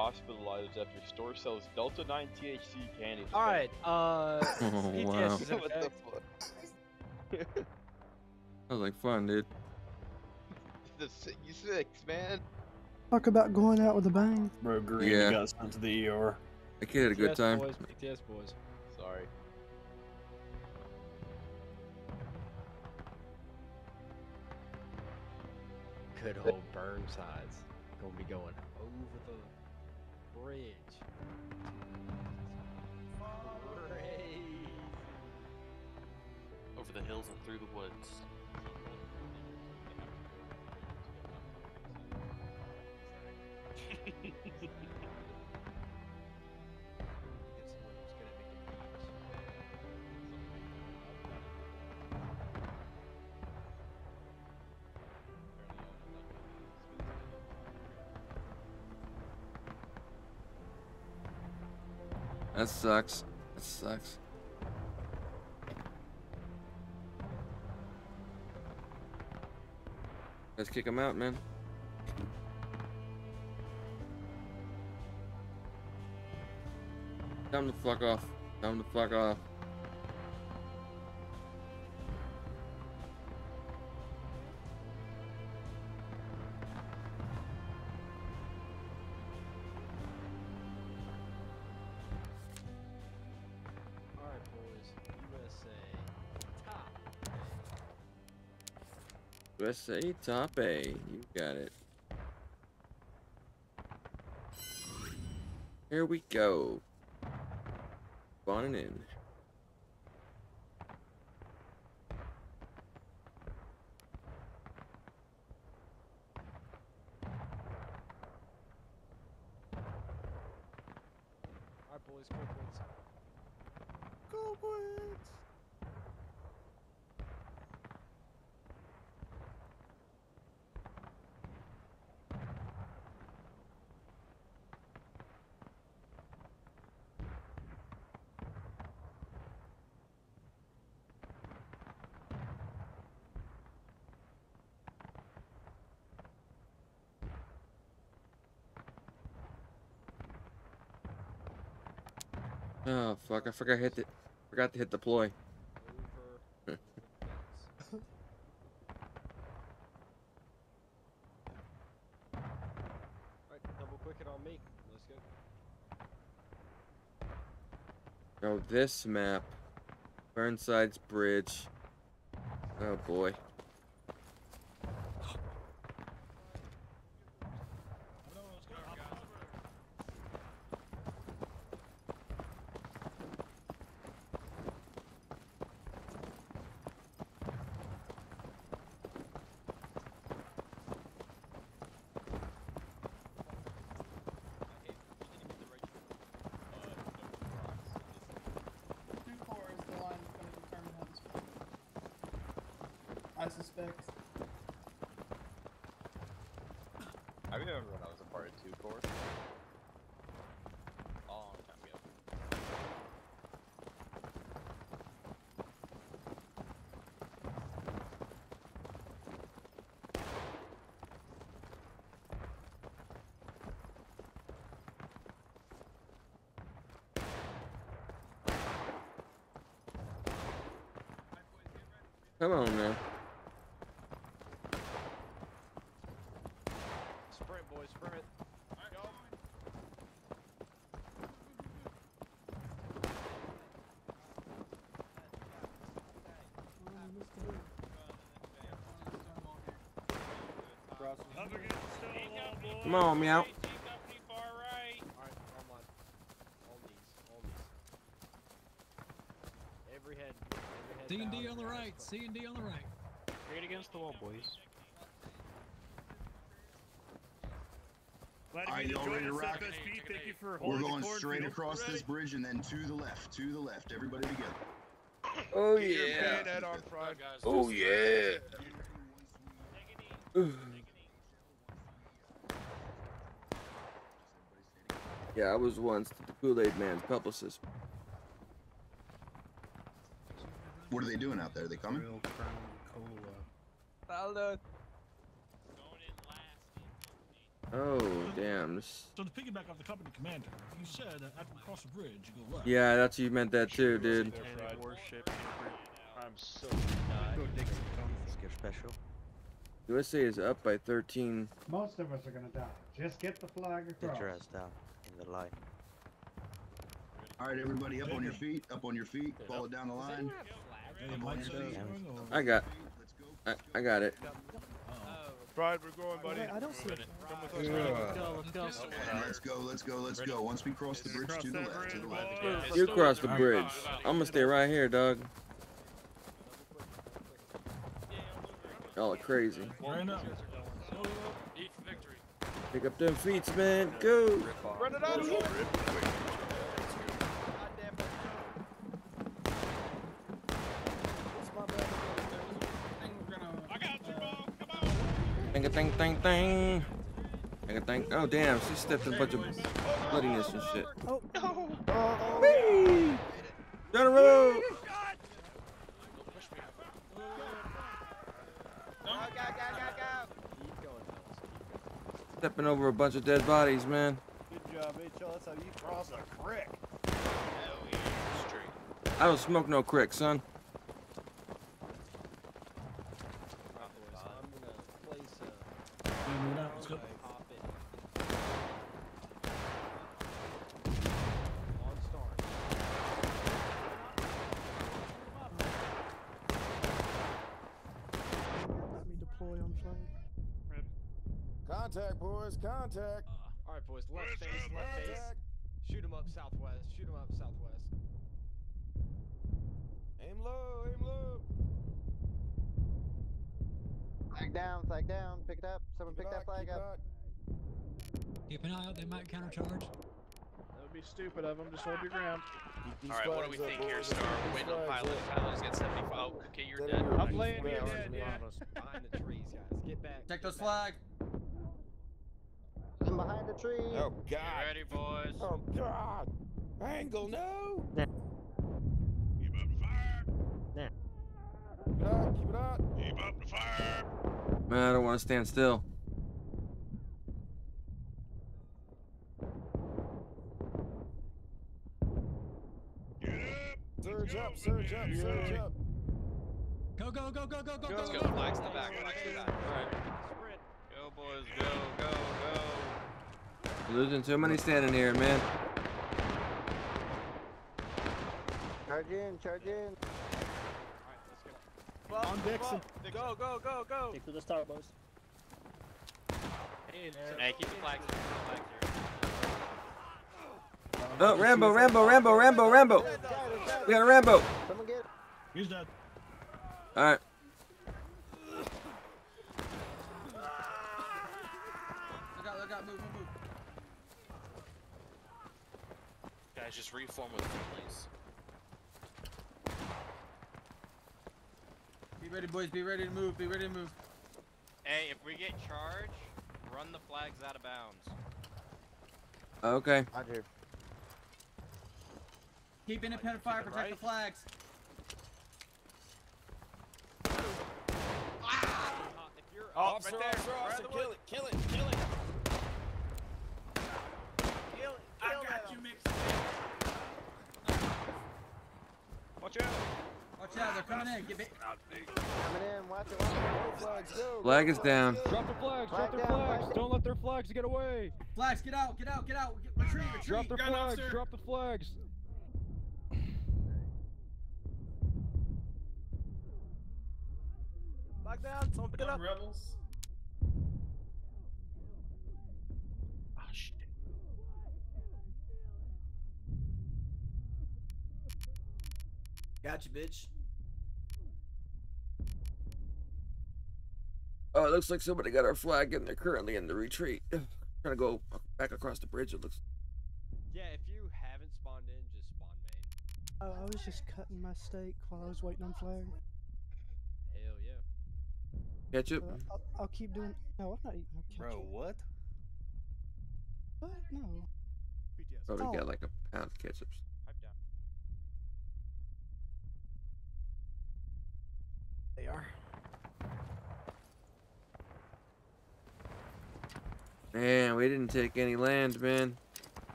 hospitalized after store sells Delta 9 THC candy. All right. Uh, Oh, wow. is in what the effect. fuck? Sounds like fun, dude. the si- you six, man. Talk about going out with a bang. Bro, Green Yeah. got sent to the ER. That kid had a good time. Boys, PTS boys. Sorry. Good old Burnsides. Gonna be going over the bridge. Crazy. Over the hills and through the woods. That sucks. That sucks. Let's kick him out, man. Time to fuck off. Time to fuck off. USA top. A. You got it. Here we go. Spawning in. Alright, boys. Go points. Go Quits! Oh fuck! I forgot to hit the. Forgot to hit deploy. Over the fence. Alright, double quick it on me. Let's go. Oh, this map. Burnside's Bridge. Oh boy. Two four is the line that's going to determine how this goes. I suspect. I remember when I was a part of two core. Long time ago. Come on now. Sprint, boys. Sprint. Come on, meow. Alright, online. All these. All these. Every head. Every head C and D down, on the every head right. front. C and D on the right. Straight against the wall, boys. Alright, y'all ready to rock? We're going straight across this bridge and then to the left, to the left. Everybody together. Oh yeah. Oh yeah. yeah, I was once the Kool-Aid Man's publicist. What are they doing out there? Are they coming? Real crown cola. Well done. Oh, damn. This... So to piggyback off the company commander, you said that after we cross the bridge, you go left. Yeah, that's you meant that too, dude. Warship. I'm so Go Let's get special. USA is up by 13. Most of us are gonna die. Just get the flag Get your ass down in the light. All right, everybody, up on your feet. Up on your feet. Follow down the line. Hey, Up on Mike's your feet. going, or- I got, I, I got it. Uh, Pride, we're going, buddy. I don't see it. Come with us, Yeah. Let's go, let's go. And let's go. Let's go. Let's go. Once we cross the bridge, to the left. To the left. You cross the bridge. I'm gonna stay right here, dog. Y'all are crazy. Right now. Eat for victory. Pick up them feet, man. Go. Run it out! I got you, Ding a ding ding ding. Ding a ding. Oh damn, she stepped in a bunch of bloodiness and shit. Oh no! Whee! Down the road. Stepping over a bunch of dead bodies, man. Good job, HL. That's how you cross a creek. I don't smoke no crick, son. I'm gonna place a. You move out, let's go. Hop in. On start. Let me deploy on flag. Contact, boys, contact. Uh, all right, boys. Left face, left face. Shoot him up southwest. Shoot him up southwest. Aim low, aim low. Flag down, flag down. Pick it up. Someone pick that flag up. Keep an eye out, they might countercharge. That would be stupid of them. Just hold your ground. Alright, what do we think here, Star? We're waiting on pilot. Pilot's got 75. Oh, okay, you're dead. I'm laying here Behind dead, yeah. Behind the trees, guys. Get back. Take get those flags. I'm behind the tree. Oh Get God. ready, boys. Oh God. Angle, no. Keep up the fire! Keep it up, keep it up. Keep up the fire! Man, I don't want to stand still. Get up! Surge up, surge up, surge up. Go, go, go, go, go, go, Let's go, go. go. Flags in the back. Flags in the back. Alright. Go, boys. Go, go, go. Losing too many standing here, man. Charge in, charge in. On Dixon. Go, go, go, go. Take to the start, boys. Hey, keep the flags here. The flags here. Oh, Rambo, Rambo, Rambo, Rambo, Rambo. We got a Rambo. Someone get. He's dead. All right. Look out, look out, move, move, move. Guys, just reform with friendlies. Be ready, boys, be ready to move, be ready to move. Hey, if we get charged, run the flags out of bounds. Okay. Roger. Keep independent fire, Keep it protect the flags. If you're Oh, up right right there, there, officer, right kill it, kill it, kill it. I got you, mix. Watch out! Watch out, they're coming in. Get ba- Coming in. Watch it. Watch it. Go flags, go. Flag is down. Drop the flags. Flag down, flag. Don't let their flags get away. Flags, get out, get out, get out. Get, retreat, retreat. Drop the Gun flags. officer. Drop the flags. Flag down. Someone pick it up. Rebels. Got you, bitch. Oh, it looks like somebody got our flag and they're currently in the retreat. Trying to go back across the bridge. It looks. Yeah, if you haven't spawned in, just spawn main. Oh, I was just cutting my steak while I was waiting on flag. Hell yeah. Ketchup. I'll, I'll keep doing. No, I'm not eating no ketchup. Bro, what? What? No. BTS. Probably Oh. got like a pound of ketchup. Pipe down. They are. Man, we didn't take any land, man.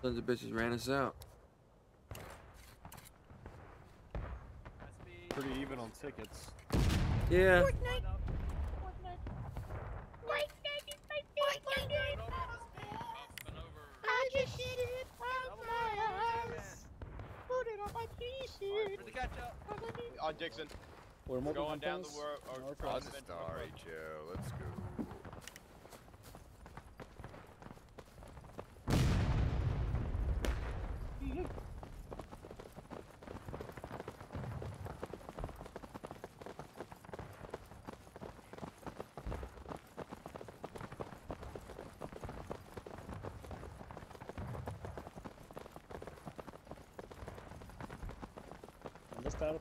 Sons of bitches ran us out. Pretty even on tickets. Yeah. On Dixon. We're moving Going on down the things. world. Or North across the Starry Joe. Let's go. Understand? I'm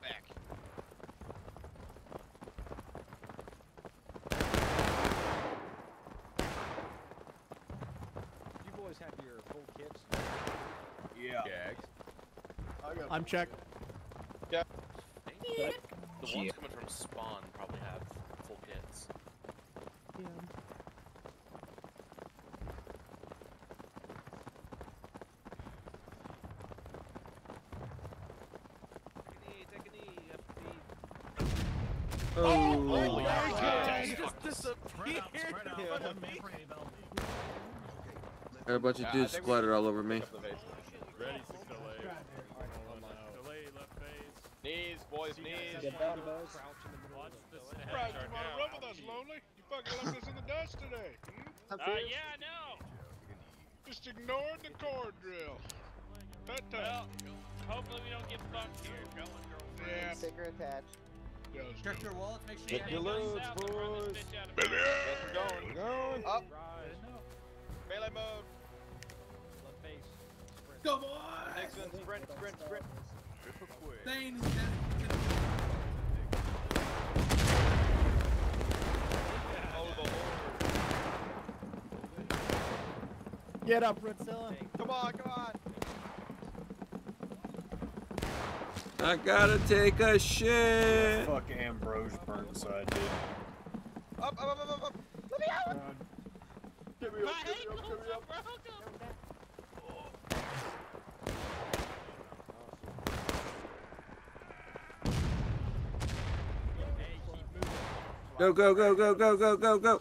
back. You boys have your full kits. Yeah. Gags. I'm check checked. The ones coming from spawn probably have full kits. Oh, yeah. Oh. Spread out, spread out. One man per A-bell. Got a bunch of dudes think we splattered all over me. pick up the base. Ready, six delay. Delay left phase. Knees, boys, knees. Get down, boys. Watch this Surprised you wanna run with us, Lonely? You fucking left us in the dust today. Uh, yeah, no. Just ignored the cord drill. That Well, hopefully we don't get bumped here. Going, girl. Yeah. Sticker attached. Check your wallets, make sure you have your any loads, South and boys. bitch out of Billy! town. Yes, we're going. We're going. Up. Rise. Melee mode. Left face. Sprint. Go boys! Dixon, sprint, sprint, sprint. Things. Oh, Get up, Ritzilla. Come on, come on. I gotta take a shit. Fuck Ambrose Burnside, dude. Up, up, up, up, up, up. Let me out. Get me up, get me up, get me up. Go, go, go, go, go, go, go, go.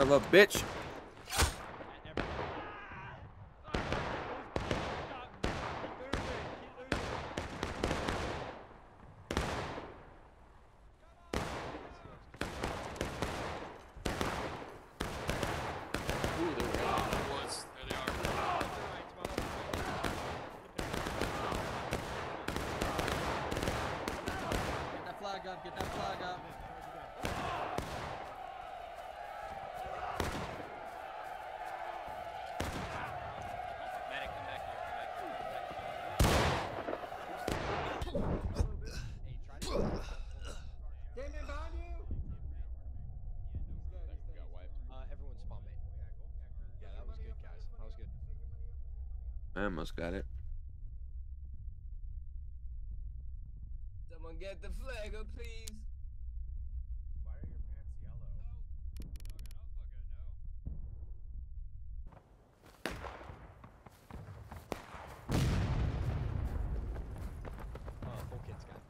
Son of a bitch. Ooh, they're right. Boys, there they are. Get that flag up, get that flag up. Medic, come back here. Come back here. Damien behind you! Got wiped. Uh, everyone spawn mate. Yeah, that was good, guys. That was good. I almost got it. Someone get the flag up, please. Why are your pants yellow? Uh, full kits, guy.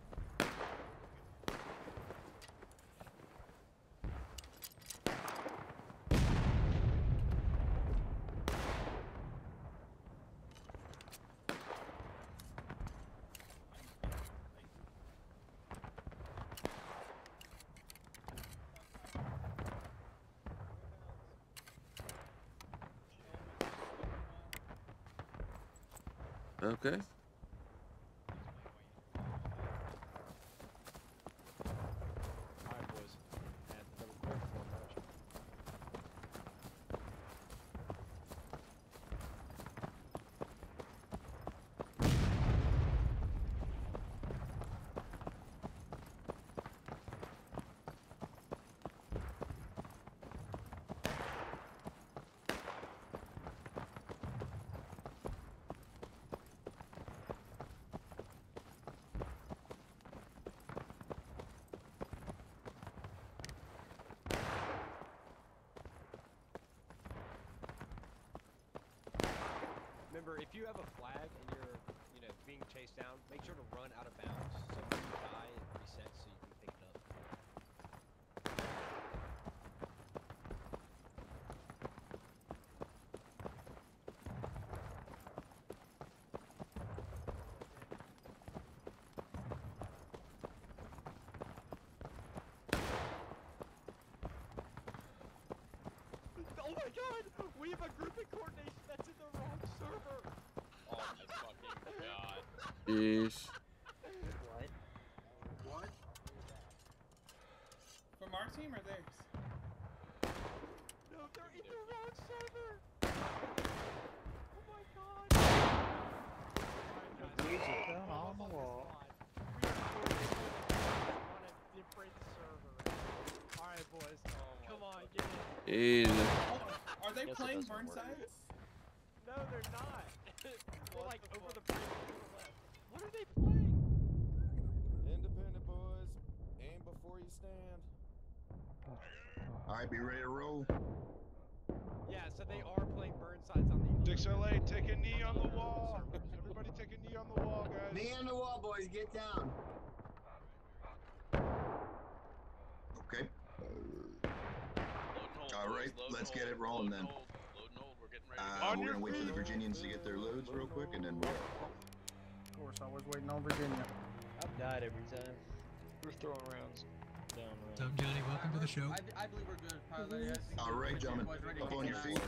Okay. Alright, boys. Add double quick for march. remember if you have a flag and you're, you know, being chased down, make sure to run out of bounds. So when you die, it resets so you can pick it up. Oh my god! We have a group in coordination that's in the wrong server! Oh my fucking god. Jeez. What? From our team or theirs? No, they're in the wrong server! Oh my god! on the wall. On a different server. Alright, boys. Come on, get in. Easy. Oh, are they playing doesn't. Burnsides? No, they're not. We're like over the bridge the left. What are they playing? Independent boys, aim before you stand. All right, be ready to roll. Yeah, so they are playing Burnsides on the. Dix other LA, take a knee on the wall. Everybody take a knee on the wall, guys. Knee on the wall, boys. Get down. Okay. Load hold, All boys, load let's get it rolling then. hold, hold, we're getting ready to Uh. On we're gonna wait for the. Virginians to get their loads real quick, and then we'll. Of course, always waiting on Virginia. I've died every time. We're throwing rounds. Down What's up, Johnny? Welcome to the show. I, I believe we're good, pilot. Yes, you All can right, get gentlemen, boys ready to up on your feet.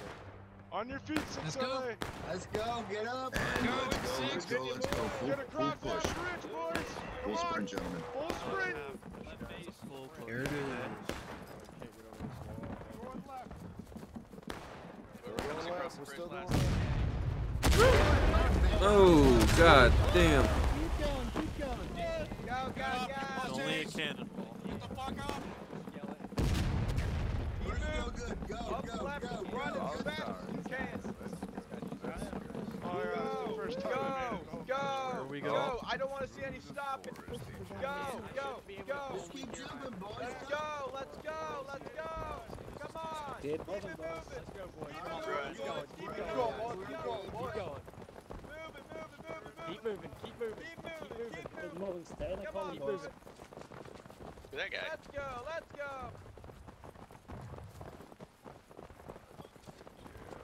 On your feet, Dix Let's go. Let's go. Get up. And let's go, let's go, let's go. Full, Get full across that push. bridge, boys. Full Come on. sprint, gentlemen. Full sprint. Left base, full Here it is. Going left. We're gonna cross the We're bridge still last going Oh, god damn. Go, go, go! Only a cannonball. Get the fuck up! Oh, I don't want to see any stopping. Go, go, go! Keep. Let's go, let's go, let's go! Come on! Keep it moving! Keep it moving, Keep keep it going, Keep keep going. going. Keep going. Move it, move it, move it, move Keep moving. Keep moving. Keep Keep moving, moving. keep moving! Come on, Keep move moving. it! That guy. Let's go, let's go!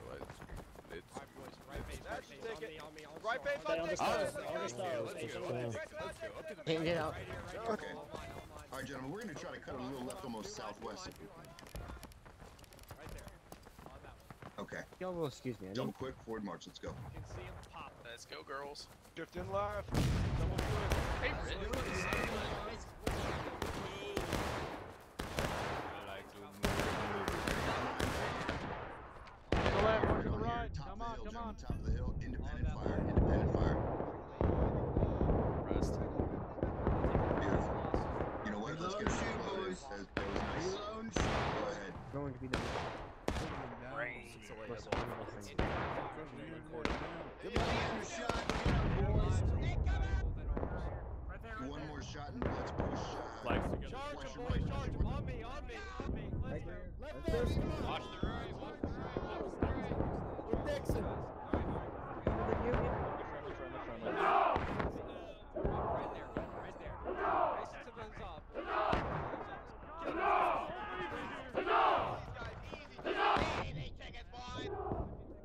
Alright, boys. Right base. Right That's base. the On ticket. me. On me. On Right star, base, on on me. Dix, I'll let's just- go! I'll just start. Let's Quick, go. quick, Let's quick, go. let's Let's go. go. Can't get out. Right here. Right here. Okay. On mine. On mine. All right, gentlemen, we're gonna try to cut a little left, almost Blue line, southwest. blue line, blue line. Right there. On that one. Okay. Y'all will excuse me. I Double quick, forward march. Let's go. You can see him pop. Let's go, girls. Shift in left. Double quick. Hey, Red. To the left, to the right. Come on, come on. Top of the hill, independent fire, independent fire. Rest. Beautiful. You know what? Let's get it Reload, reloaded. boys. That, that was nice. Go ahead. going to be the One more shot and let's push. Flags push Charge him, boys. Charge him. On me. On me. On me. Let's go. Let's. Watch the right. Watch the right. Watch the right. We're Dixon. Right there. Right there. Nice to those off. Kill those guys.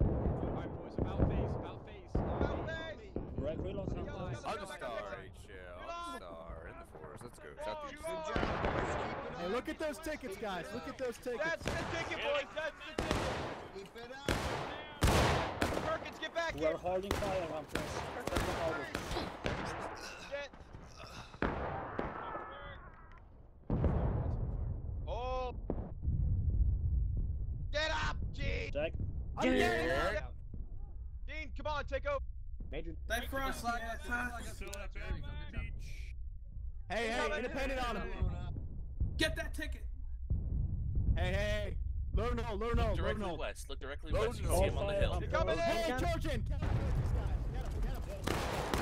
Alright, boys. About face. About face. On me. On me. Unstar, HL. Unstar. In the forest. Let's go. Southeast. Good job, boys. Keep it Hey, up. Look at those tickets, guys. Look at those tickets. That's the ticket, boys, that's the ticket! Keep it up. Perkins, get back here! holding fire, Humphrey. Get! Oh! Get up, Gene! Jack. Yeah. Gene, come on, take over! Major. That cross flag up top. Hey, hey, independent on him. Get that ticket! Hey, hey, hey. Load and hold, load and hold, load Directly hold. west. Look directly west. You can see him on the hill. You're coming Hey, in! Trojan! Get him, get him, get him.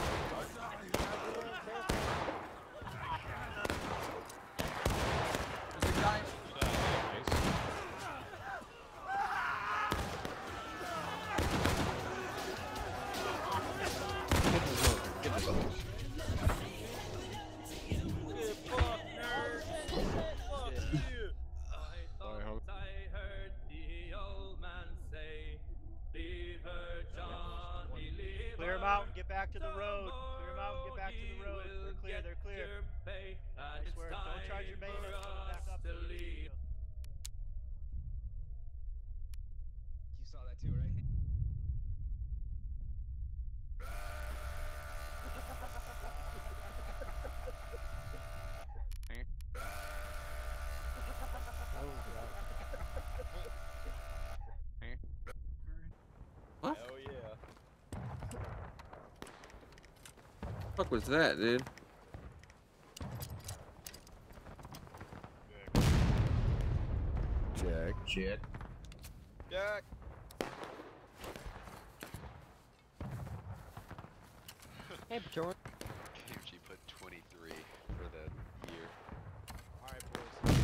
Back to the road. Clear them out get back to the road. They're clear. They're clear. I swear, don't charge your bayonets. Back up. to the field. You saw that too, right? What? Hell yeah. Fuck was that, dude? Check. Check. Jack. Hey, George. KFG put 23 for the year. Alright, boys.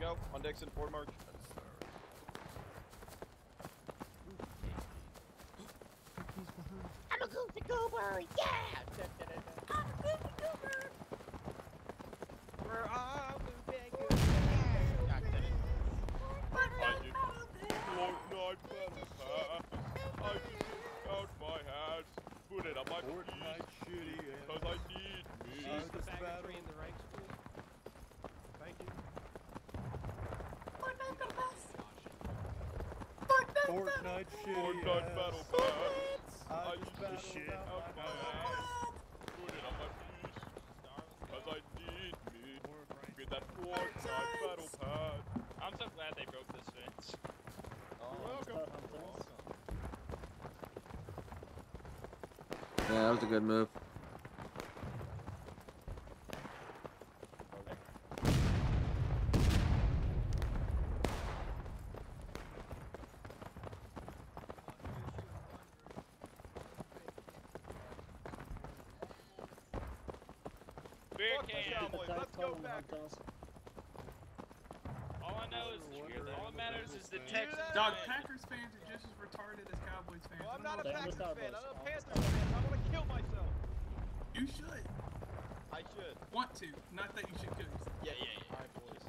Go on Dixon. Forward march. I'm a goofy goober, yeah! I'm a goofy goober! We're all Fortnite battle pass. I just out my hands, put it on my Fortnite shitty cause I need me. She's the faggotry in the. Thank you. Fortnite battle pass! Fortnite shitty Fortnite battle pass. I just shit out my hands, put it on my piece, cause I need me. Get that Fortnite battle pass. I'm so glad they broke this fence. You're welcome. Yeah, that was a good move. Beer Fuck the can. Cowboys. Let's go back. All I know is all that matters is the Texans. Dog, win. Packers fans are just as retarded as Cowboys fans. Well, I'm I not a don't know Packers what- fan. I'm a Panthers fan. I want to kill myself. You should. I should. Want to. Not that you should kill yourself. Yeah, yeah, yeah. Alright, boys.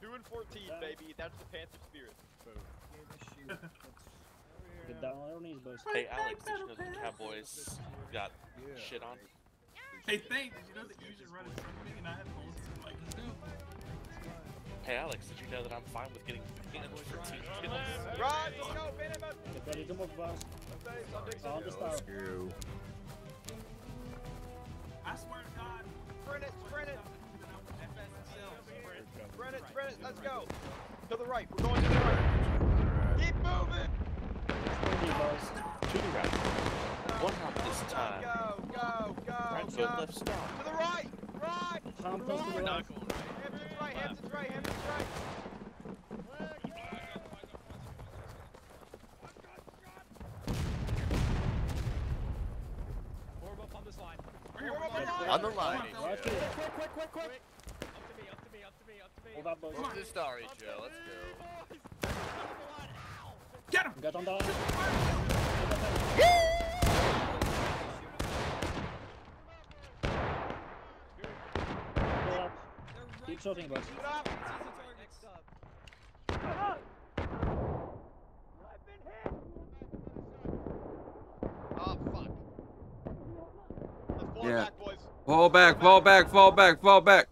2 and 14, baby. That's the Panther spirit. Good down on knees, boys. Hey Alex, did you know the Cowboys got shit on? Hey, thanks. Did you know that you should run in front of me and I have holes in my Hey Alex, did you know that I'm fine with getting banned for team kills? Right, let's go. Ban him up. Get ready to move, boss. On the start. You. I swear to God. Sprint it, sprint it. Sprint it, sprint it. Let's go. To the right. We're going to the right. Keep moving. To the right. One hop this time. Go, go, go, Right foot, left stop. To the right. Right. Tom To the goes to the right. right. Hampton's right. Hampton's right. Hampton's right. On this line. Form up on line. On the line. Right. Quick, quick, quick, quick. Up to me, up to me, up to me, up to me. Hold up, boys. Move the Star Joe, let's go. Get him! Get on down. Go up. Keep shooting, boys. Stop. Next up. Oh, fuck. Let's fall Yeah. back, boys. Fall back, fall back, fall back, fall back.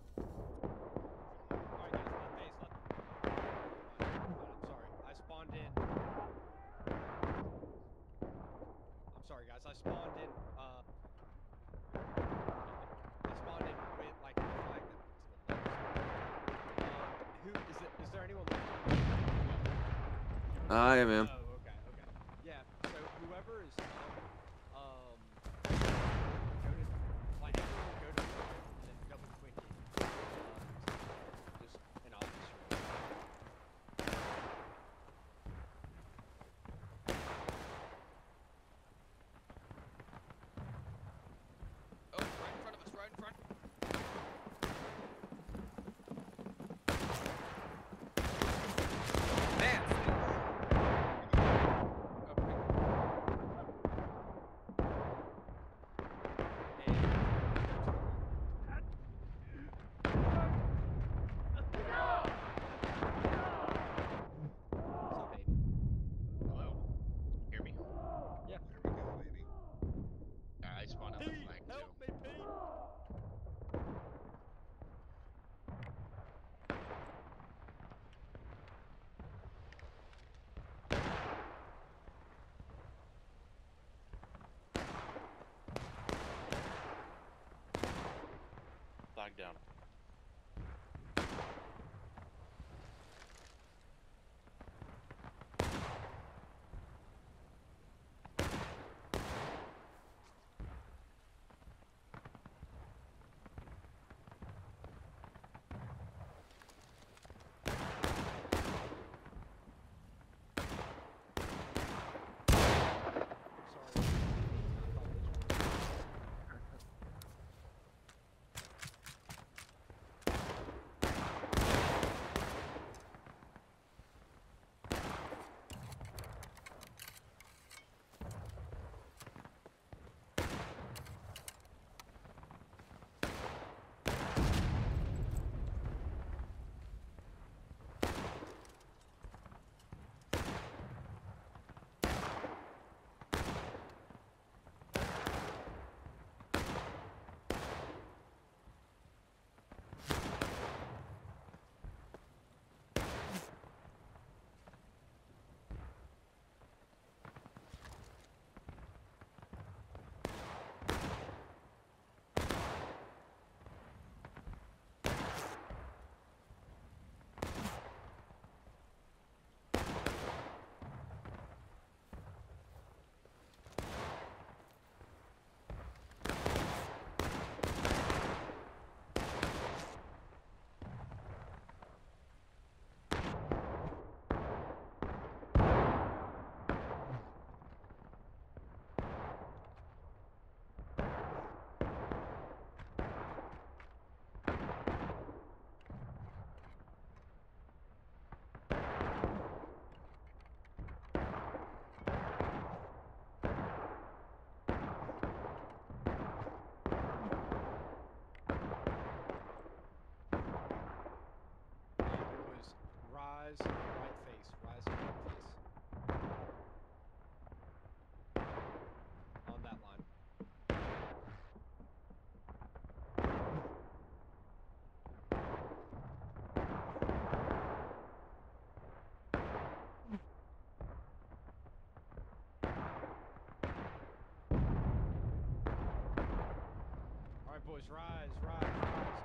Boys, rise, rise, rise.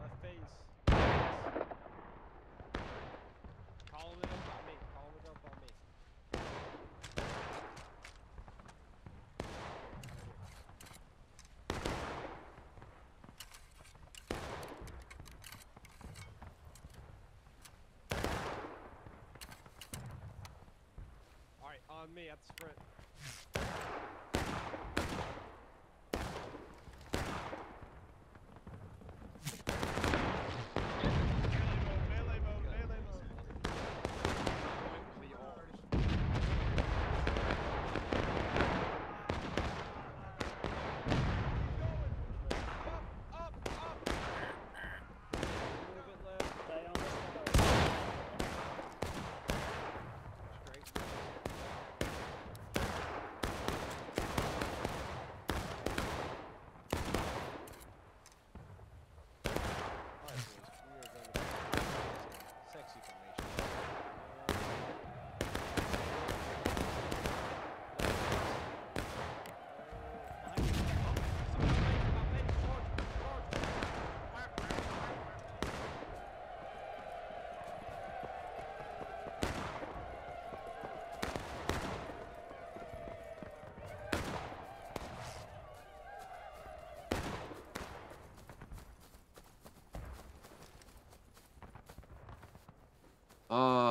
Left face. Yes. Calling it up on me. Calling it up on me. Alright, on me at the sprint.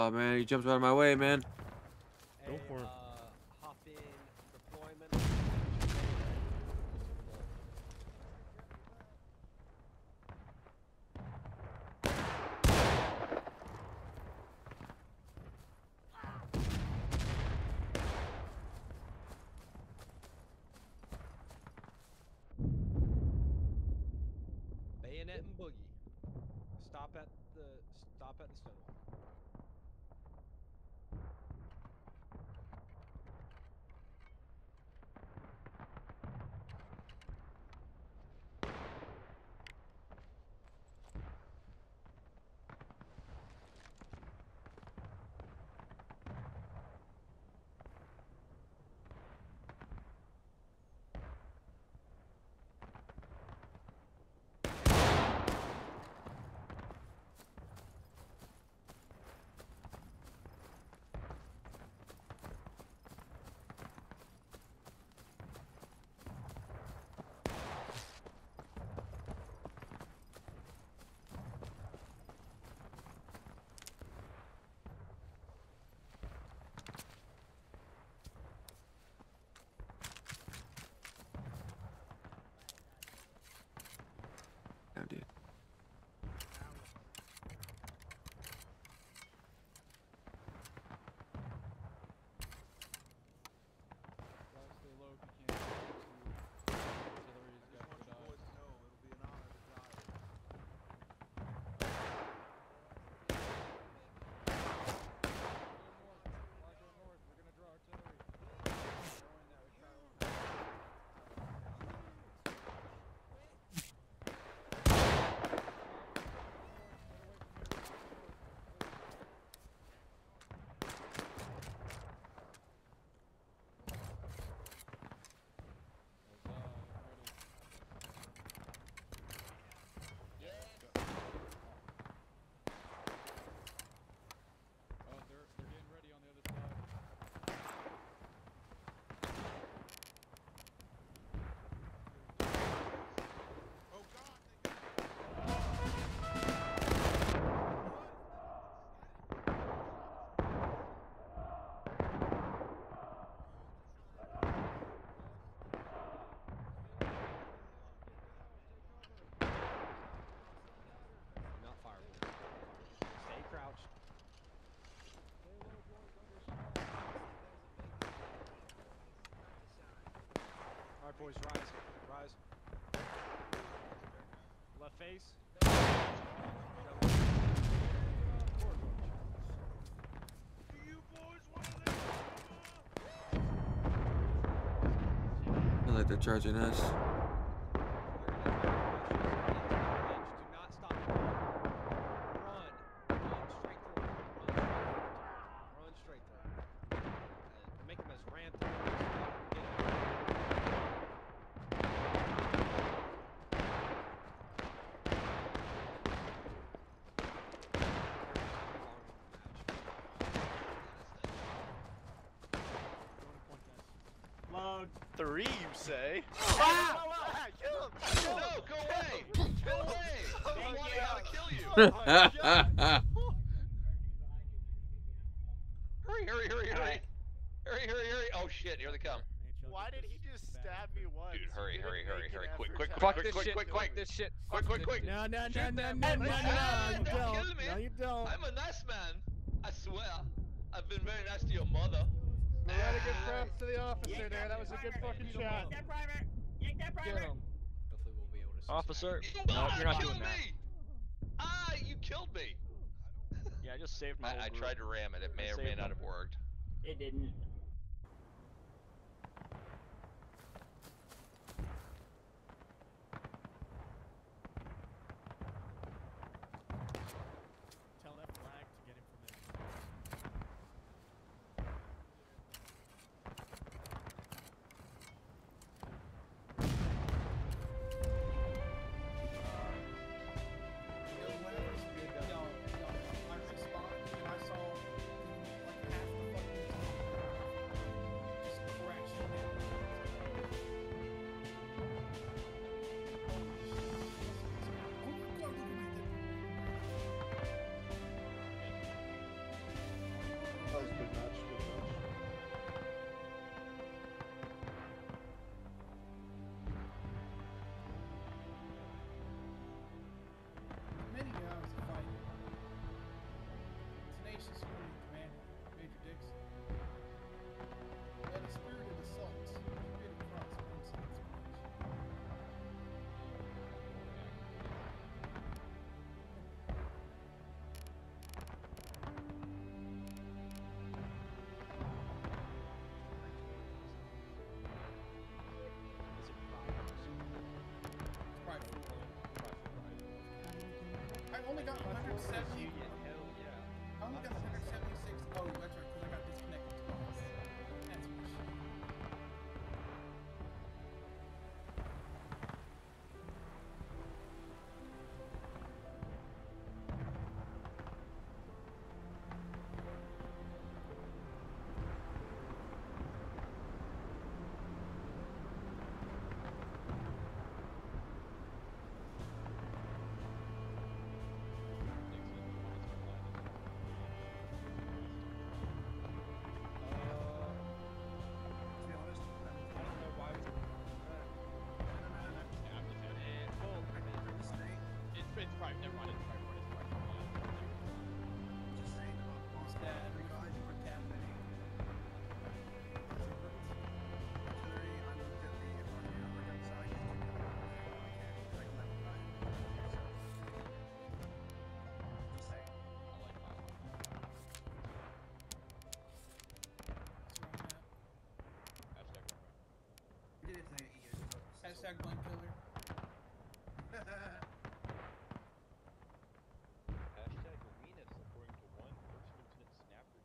Oh man, he jumps out of my way, man. Boys, rise. Rise. Left face. I like they're charging us. Run straight through. And make them as ran through. as possible. Get 'em. Load. Three, you say? Ah! Kill him! No, go away! Go away! I want how to kill you! Hurry, hurry, hurry, hurry! Hurry, hurry, hurry! Oh shit, here they come. Why did he just stab me once? Dude, hurry, hurry, hurry, hurry! Quick, quick, quick, Fuck quick, this quick, shit. quick, Fuck quick! this shit. Quick, quick, quick! No, no, no, no, no, no, no, Ah, you don't kill don't. me. No, you don't. I'm a nice man. I swear. I've been very nice to your mother. Provided good props to the officer there. That was a good fucking shot. Get him. Hopefully we'll be able to. Officer. No, No, you're not kill doing that. Ah, you killed me. Yeah, I just saved my I, I tried to ram it. It may I or may saved not have worked. It didn't. Got 170. Hashtag blame killer. Hashtag arenas according to one First Lieutenant Snapper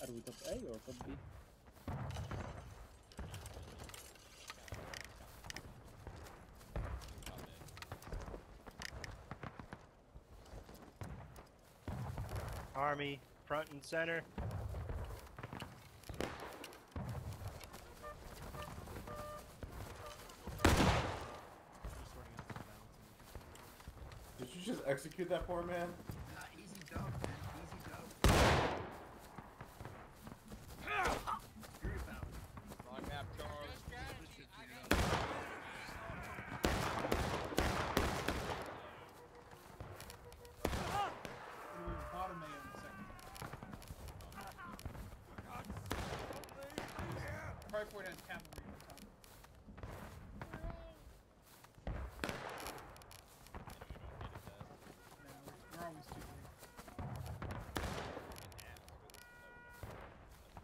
Are we top A or top B? Army, front and center. Did you just execute that poor man? easy dub, man. Easy dub. Fort has cavalry on top. No, we're, we're always too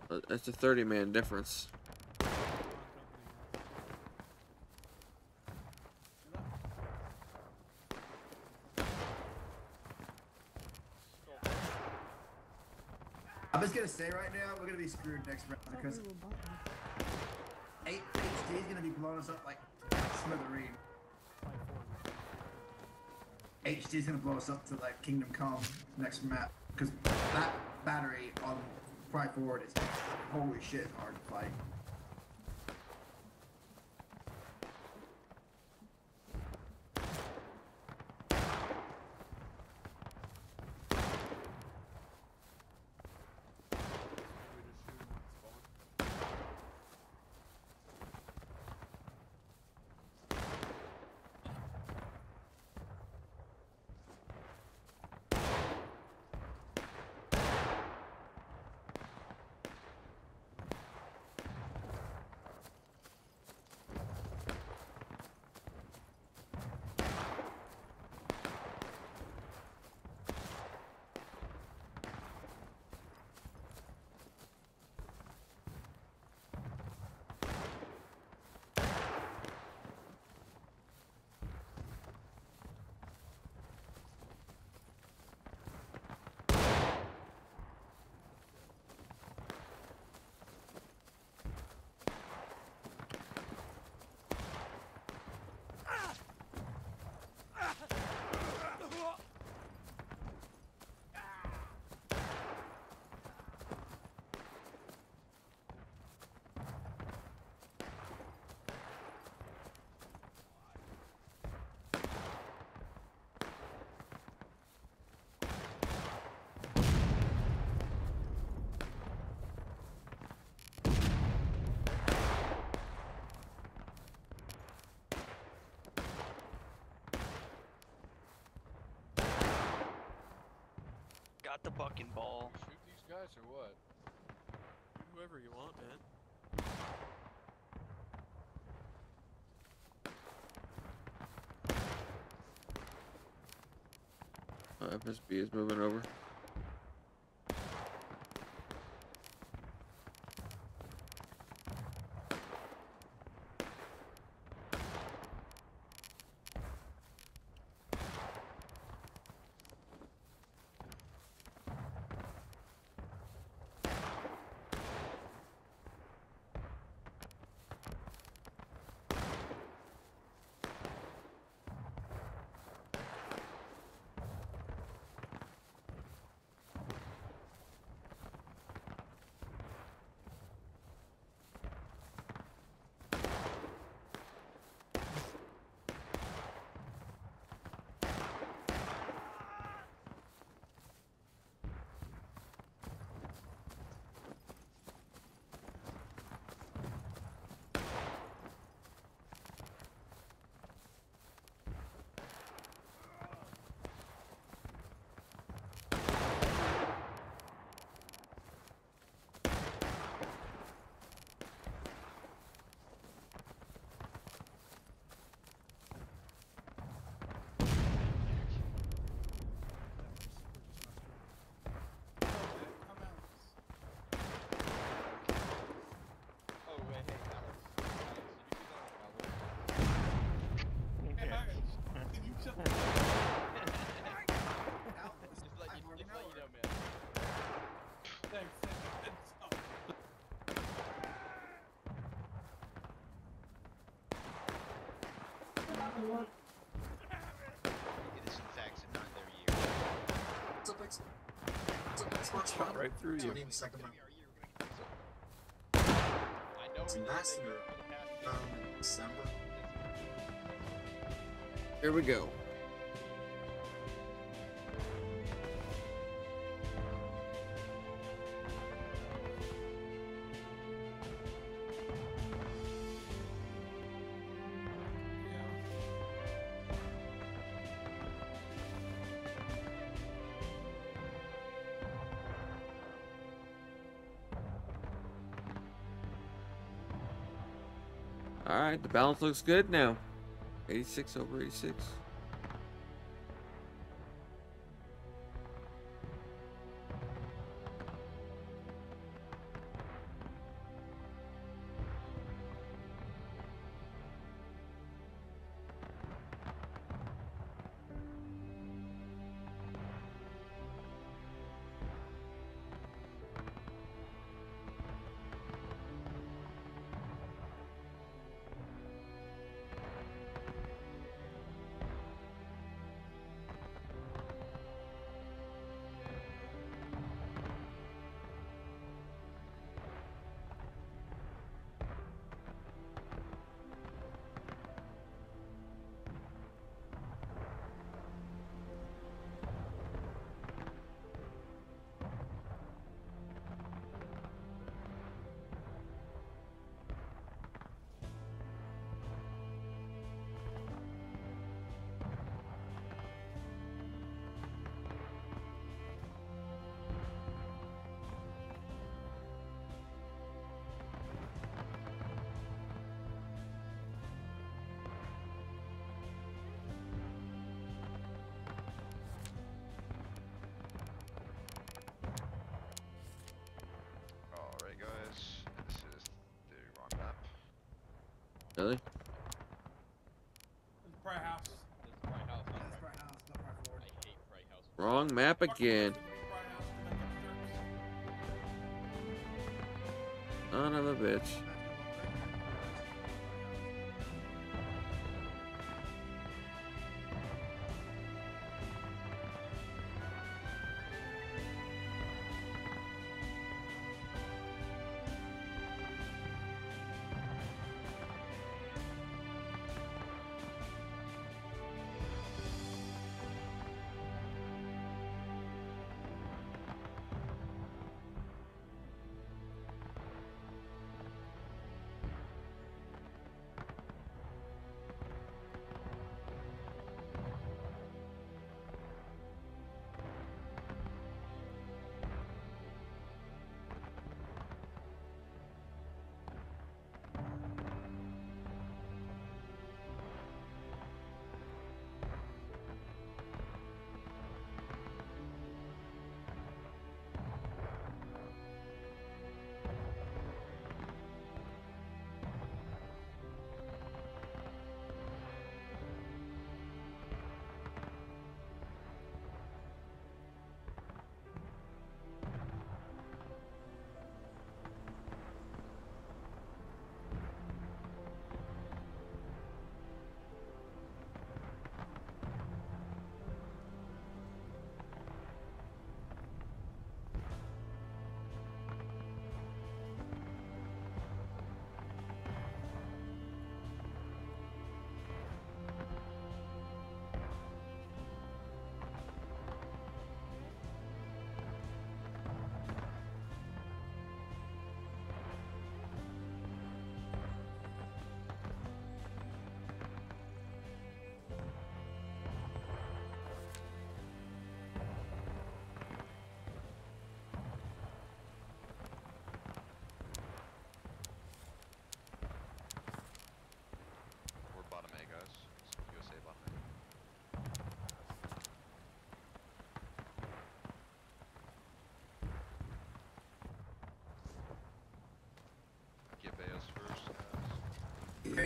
big. Uh, That's a 30 man difference. I'm just gonna say right now, we're gonna be screwed next round because eight HD is gonna be blowing us up like smithereen. HD is gonna blow us up to like Kingdom Come next map because that battery on Pride Forward is holy shit hard to fight. Got the bucking ball. Shoot these guys or what? Whoever you want, man. Uh, FSB is moving over. Shot right through you. Second round. It's we did ambassador. for the past Um, December. Here we go. All right, the balance looks good now. 86 over 86. Wrong map again. Son of a bitch.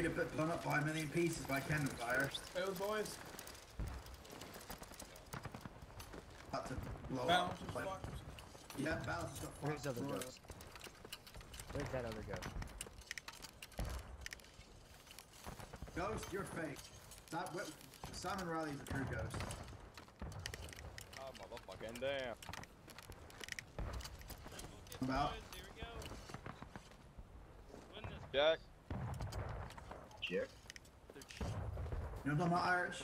Ready to put blown up by a million pieces by cannon fire. Those boys. About to blow Balance up. is Like, yeah, balance has got Where's the other ghost? Where's that other ghost? Ghost, you're fake. That, what, Simon Riley's a true ghost. Ah, motherfucking damn. About. Jack. Check. You know I'm not Irish?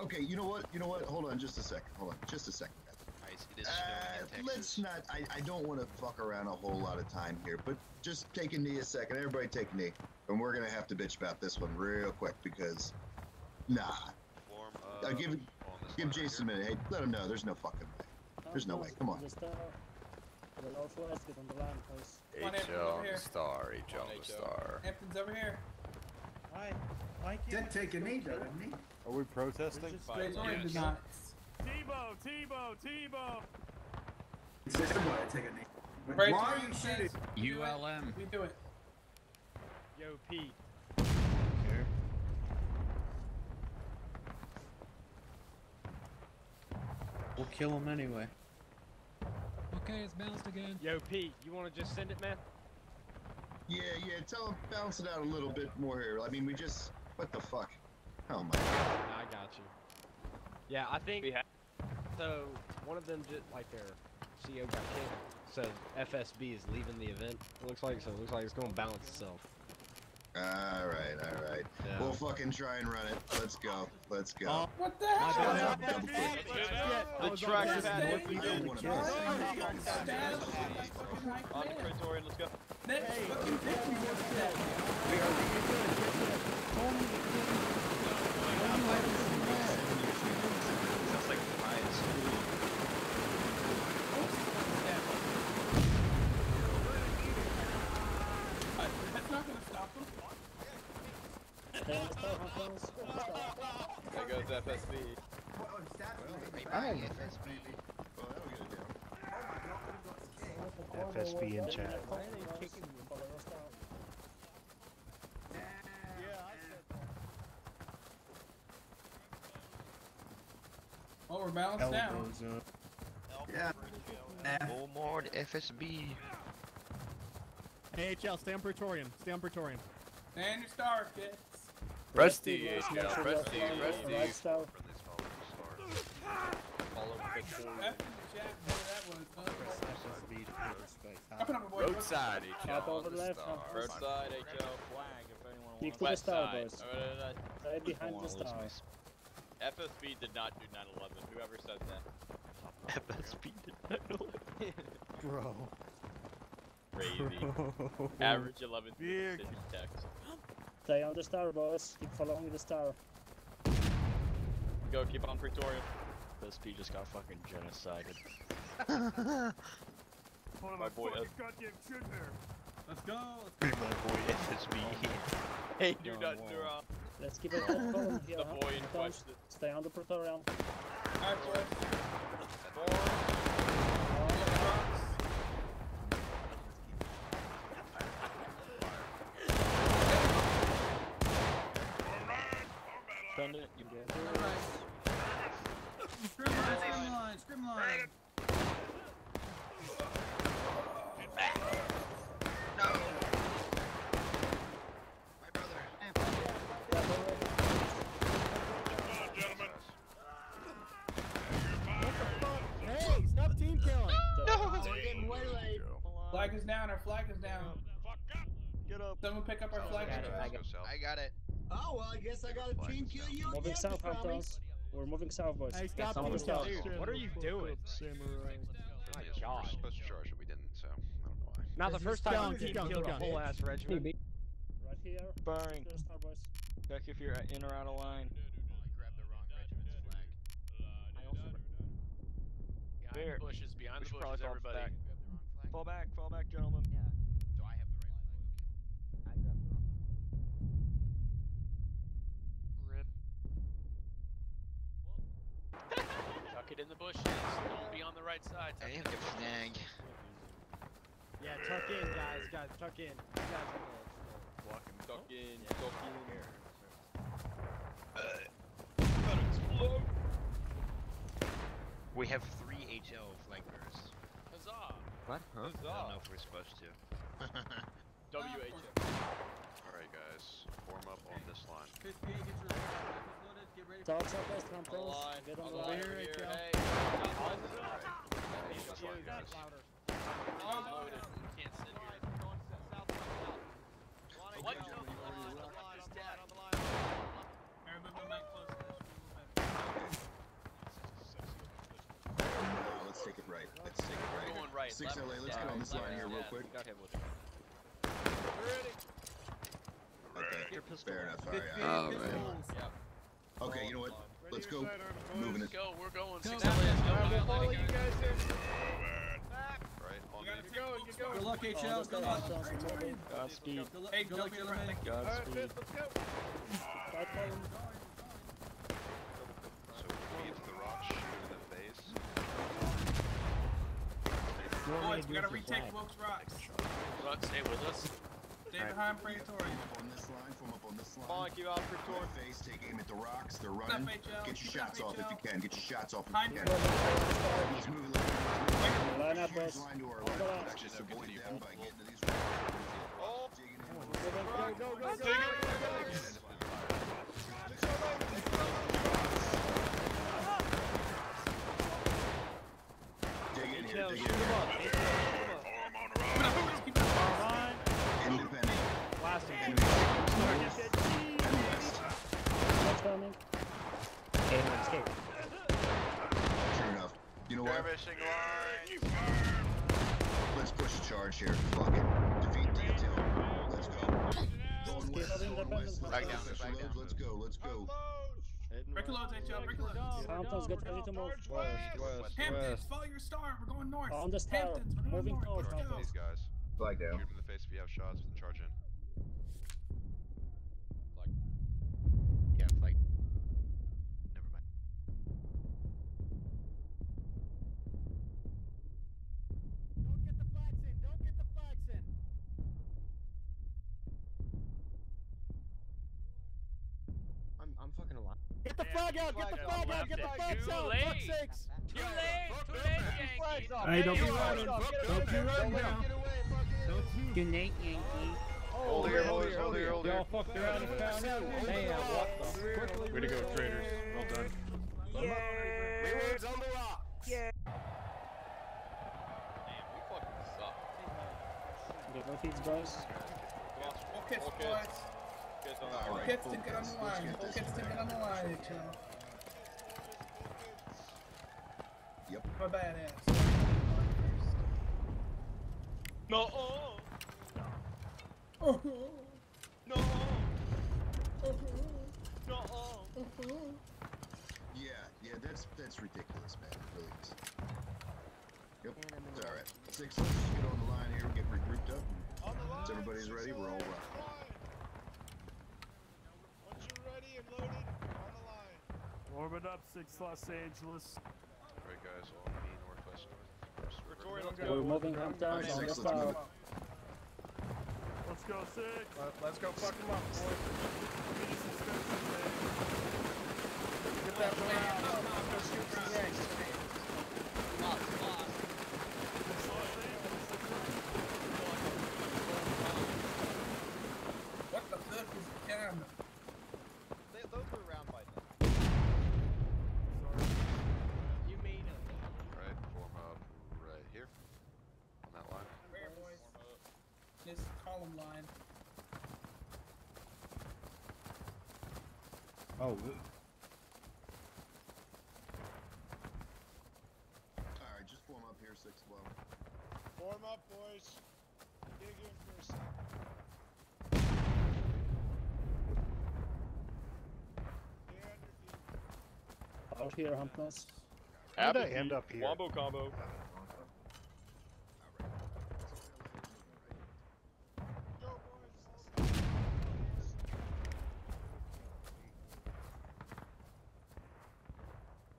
Okay, you know what? You know what? Hold on just a second. Hold on just a second. Guys, it is Uh, snowing in let's not. I, I don't want to fuck around a whole lot of time here, but just take a knee a second. Everybody take a knee, and we're gonna have to bitch about this one real quick because, nah. Form Uh, of give on give line Jason a minute. Hey, let him know. There's no fucking way. There's no way. Come on. The northwest, get on the land, please. Come on, H Hampton's on over the here. star, H on the star. Hampton's over here. Why? Why Did take a knee though, didn't he? Are we protesting? Praetorian did not. Tebow, Tebow, Tebow. He said somebody take a knee. But Praetorian Why are you says shooting? we do it, We do it. Yo, Pete. We'll kill him anyway. Okay, it's bounced again. Yo, Pete, you want to just send it, man? Yeah, yeah. Tell him bounce it out a little bit more here. I mean, we just. What the fuck? Oh my god. I got you. Yeah, I think. So one of them just like their CEO got kicked. So FSB is leaving the event. It looks like so. It looks like it's going to balance itself. All right, all right. Yeah. We'll fucking try and run it. Let's go. Let's go. Oh, What the My hell? bad. Double quick. The track I is don't at wanna miss it. On the Praetorian, let's go. That fucking dick we worked at. Sounds like riots. That's not gonna stop them. Stay on the star, Hamptons. Stay on the star. There goes FSB. FSB in chat. Oh, we're balanced down. Yeah. No more FSB. AHL, stay on Praetorian. Stay on Praetorian. Stay in your star, kids. Rusty, Let's make Rusty, Rusty. The right star. Follow Praetorian. F in the chat, whoever that was. huh? Up and up, boy. Roadside, Up HL. over the left, Hamptons. Roadside, HL. Flag if anyone Keep wants. to the star, boys. Behind the star. FSB did not do 9/11. Whoever said that. FSB did not Bro. Crazy. Average 11 digit text. Stay on the star, boys. Keep following the star. Go, keep on Praetorian. FSB just got fucking genocided. My boy S. Goddamn shit there. Let's go. My boy FSB. Oh, hey, do not neuron. Let's keep it at home here. The boy in question. Stay on the Praetorian. Alright, boys. Send it. You get Scrimline, scrimline, scrimline. Hey, stop team killing. Flag is down, our flag is down. Get up. Someone pick up our flag. I got it. Oh, well, I gotta team kill you Moving again, south, Pastrami. Hamptons. We're moving south, boys. Hey, stop on team the. Dude, what are you doing? Samurai. My We God. were supposed to charge it, we didn't, so I don't know why. Not the first time going, you keep team going, killed a whole ass regiment. Right here. Firing. To the star, boys. Check if you're in or out of line. Grab the wrong regiment's flag. Behind the bushes, behind the bushes, everybody. back. Grab the wrong flag. Fall back, fall back, gentlemen. Do I have the right flag? Rip. Tuck it in the bushes. Don't be on the right side. Tuck it in the bushes. snag. Yeah, tuck in, guys. Guys, tuck in. You guys are the- Walking, duck oh, in, duck in. Uh, we have three HL flankers. Huzzah! What? Huh? I don't know if we're supposed to. WH. Alright guys, form up on this line. South, southwest, Hamptons. Line, Get on the line line. over here. Hey, This line, guys. Loaded. We can't sit here. What? Uh, let's take it right. Let's take it right. Going right, Six left, LA. Let's get on this line here real quick. got him with Okay. Fair enough. All right. All all right. Right. Okay. You know what? Let's go. Moving it. Go, we're going. Six Go. LAs, go. Alright, we'll Mile follow you guys. guys in. Right, on We got Get going, get going. Good luck, HL. this Good luck. has Johnson mobile. Godspeed. Hey, good luck, Godspeed. gentlemen. Alright, Godspeed. Fizz, let's go. Start calling. So we can get to the rock, shoot in the face. Boys, we gotta retake Wilkes Rocks. Run, stay with us. Stay behind Praetorian. On this line, form up on this line. Come on, keep out for tour. Face, take aim at the rocks. They're running. Get your What's shots off if you can. Get your shots off if Behind you you. can. Let's move it. Line up, Huge line to our left. Let's just avoid them by getting to these Oh, Digging in. Go, go, go, go, go. Dig in here. HL, Dig shoot in him here. up. HL, shoot him up. Fine. Independent. Blasting. And west. What's coming? Sure enough. You know what? Skirmishing line. Let's push a charge here. Fuck it. Defeat detail. Let's go. Going west. Keep it Going west. Back down, go. back down. Let's go. Let's go. Break your loads, HL. Break your loads. Hamptons, get ready to move. West, west, Hamptons, follow your star. We're going north. On this tower. Hamptons, we're Moving north. towards Let's. These guys. Flag down. Shoot him in the face if you have shots. Charge in. Yeah, like. Never mind. Don't get the flags in. Don't get the flags in. I'm, I'm fucking alive. Get the flag out. Get the flag out. Get the flags out. Fuck's sakes. Too late. Too late, Yankee. Hey, don't be running. Don't be running now. Good night, Yankee. Hold here, hold here, hold here, hold here. Y'all fucked around and found out. Damn, what the? Way to go, traders. Well done. Rewards on the rock. Damn, we fucking suck. Get my feeds, guys. Come on. Full kits, Full boys. Kits. Kids on All the Full right, to get on the line. get Full to get on the line, HL. Yep. A badass. No. Oh. Oh, No. No. Yeah, yeah, that's that's ridiculous, man. It really is. Yep. It's all right. Six. Let's get on the line here. Get regrouped up. Once everybody's ready, we're all Six rocking. line. Once you're ready and loaded, on the line. Warm it up, six Los Angeles. Alright, guys. All me northwest north. First, Victoria, let's We're moving Hamptons Alright, on six, this let's move tower. it. Let's go, six. Let's go fuck them up, boys. Get that plan. No, no, go shoot some yanks. What the fuck is the camera? They, those were around by then. You mean it. Alright, form up right here. On that line. Where, boys? This column line. Oh, uh. All right, just form up here, six twelve. Form up, boys. Dig in for a sec. Stay on your feet. Out here, Hamptons. How'd I end up here? Wombo combo. Go, boys.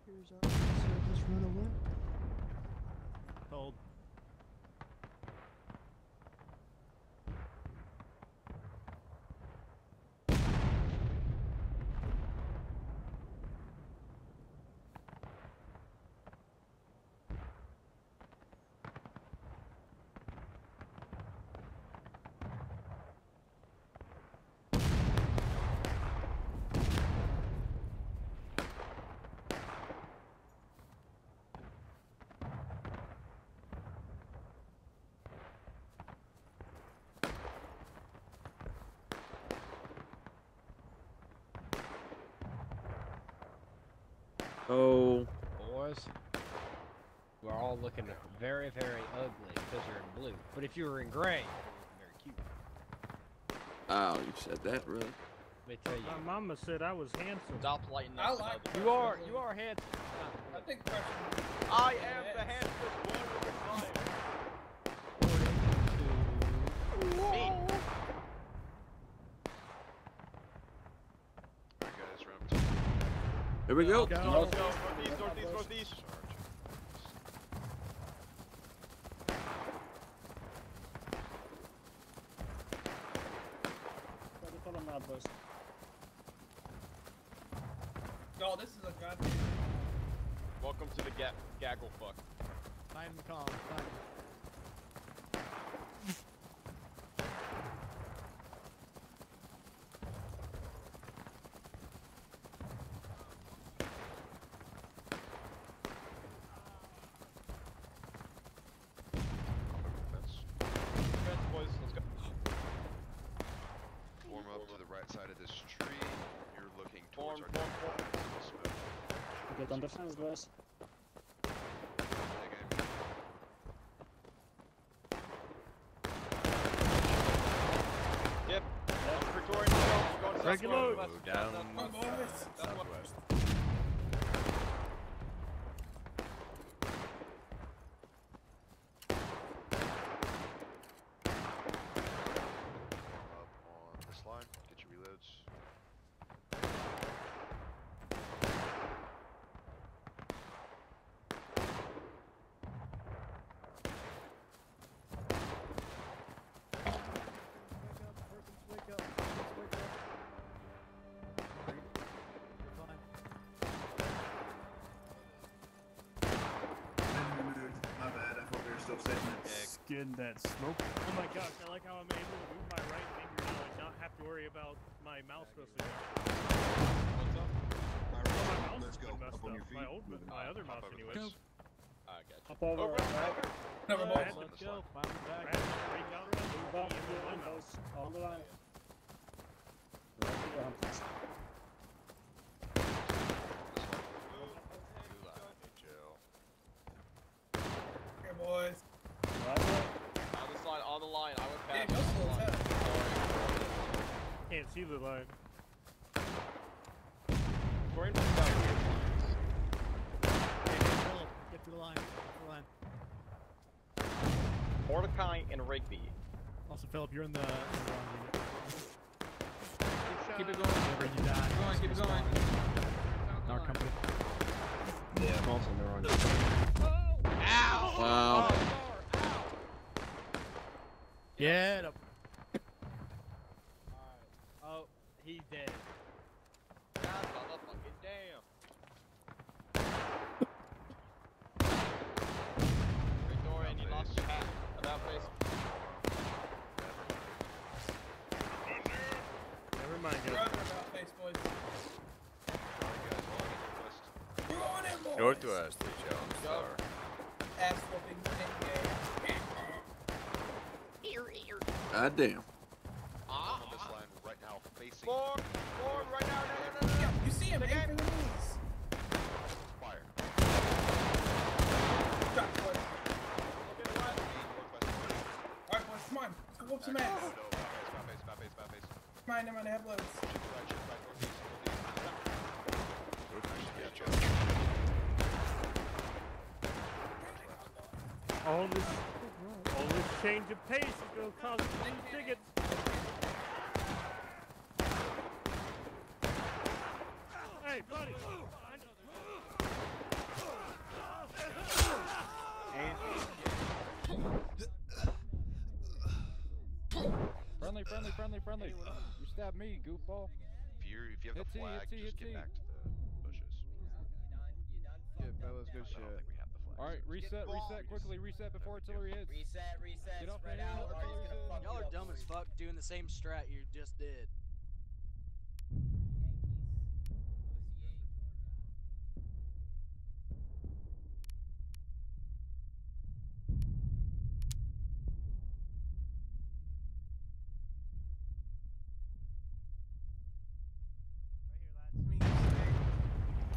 here's our service runaway. Hold. Oh. Boys, we're all looking very, very ugly because you're in blue. But if you were in gray, you're looking very cute. Oh, you said that, really? Let me tell you. My mama said I was handsome. Stop lighting I up. like You are, you are handsome. I think pressure. I am the handsome one of the time. Me. Alright, guys, round two. Here we go. Let's go. Northeast, northeast, northeast. Ready for them now, boys. No, this is a goddamn. Welcome to the ga gaggle fuck. Find him calm. Find him. Defense, boys, let's go. Form up to the right side of this tree. You're looking towards Form, our form, form. smoke. Get on defense, boys. Yep. Praetorian, going to Regular. southwest. Go down it. Skin that smoke. Oh my gosh, I like how I'm able to move my right finger now and not have to worry about my mouse pressing. What's up? Well, my oh, mouse Let's has go. been messed Up on up. your feet. My old, Moving my on. other Hop mouse, over anyways. this. I got you. Hop over, Over, right? over. Never Alright, mind. let's this go. line. Find the back. Break out the Move up movie to the and line, the boys. On the line. Right to the hunters. Jail. Here, boys. Right there. On this line, on the line. I went Yeah, past go this slow line. as hell. Can't see the line. Praetorian, push down. Get to the line. Get to the line. Mordecai and Rigby. Also, Philip, you're in the, in the wrong unit. Keep it going. Whenever you die, Keep going, keep it going. in our company. Yeah, I'm also in the wrong. Oh! Ow! Oh, wow. Get up. He's dead. God, motherfucking damn. Praetorian, you lost your hat. About face. Never mind, We're guys. under about face, boys. We're on it, boys. Northwest, the Challenge Go. Star. Ass whooping, God damn. Ah, On this line right now, facing Form, form, right now, no, no, no, no. Yeah, you see him, aim for the knees. fire. Drop, boys. Look at the left. Alright, boys, come on. Let's go whoop some ass. no, bad base, bad base, bad base, bad base. Come on, never mind, I have loads. Shift right, shift right, northeast, northeast. Northeast, yeah, All this, all this change of pace is gonna cause us tickets. Hey, buddy. Friendly, friendly, friendly, friendly. You stabbed me, goofball. If you if you have the Hit T, hit flag, T, just hit get T. back to the bushes. Good fellas, good I don't think we have the flag. Alright, reset, reset quickly, reset before artillery hits. Reset, reset, Get off spread me, out, or he's gonna fuck Y'all are dumb as fuck doing the same strat you just did.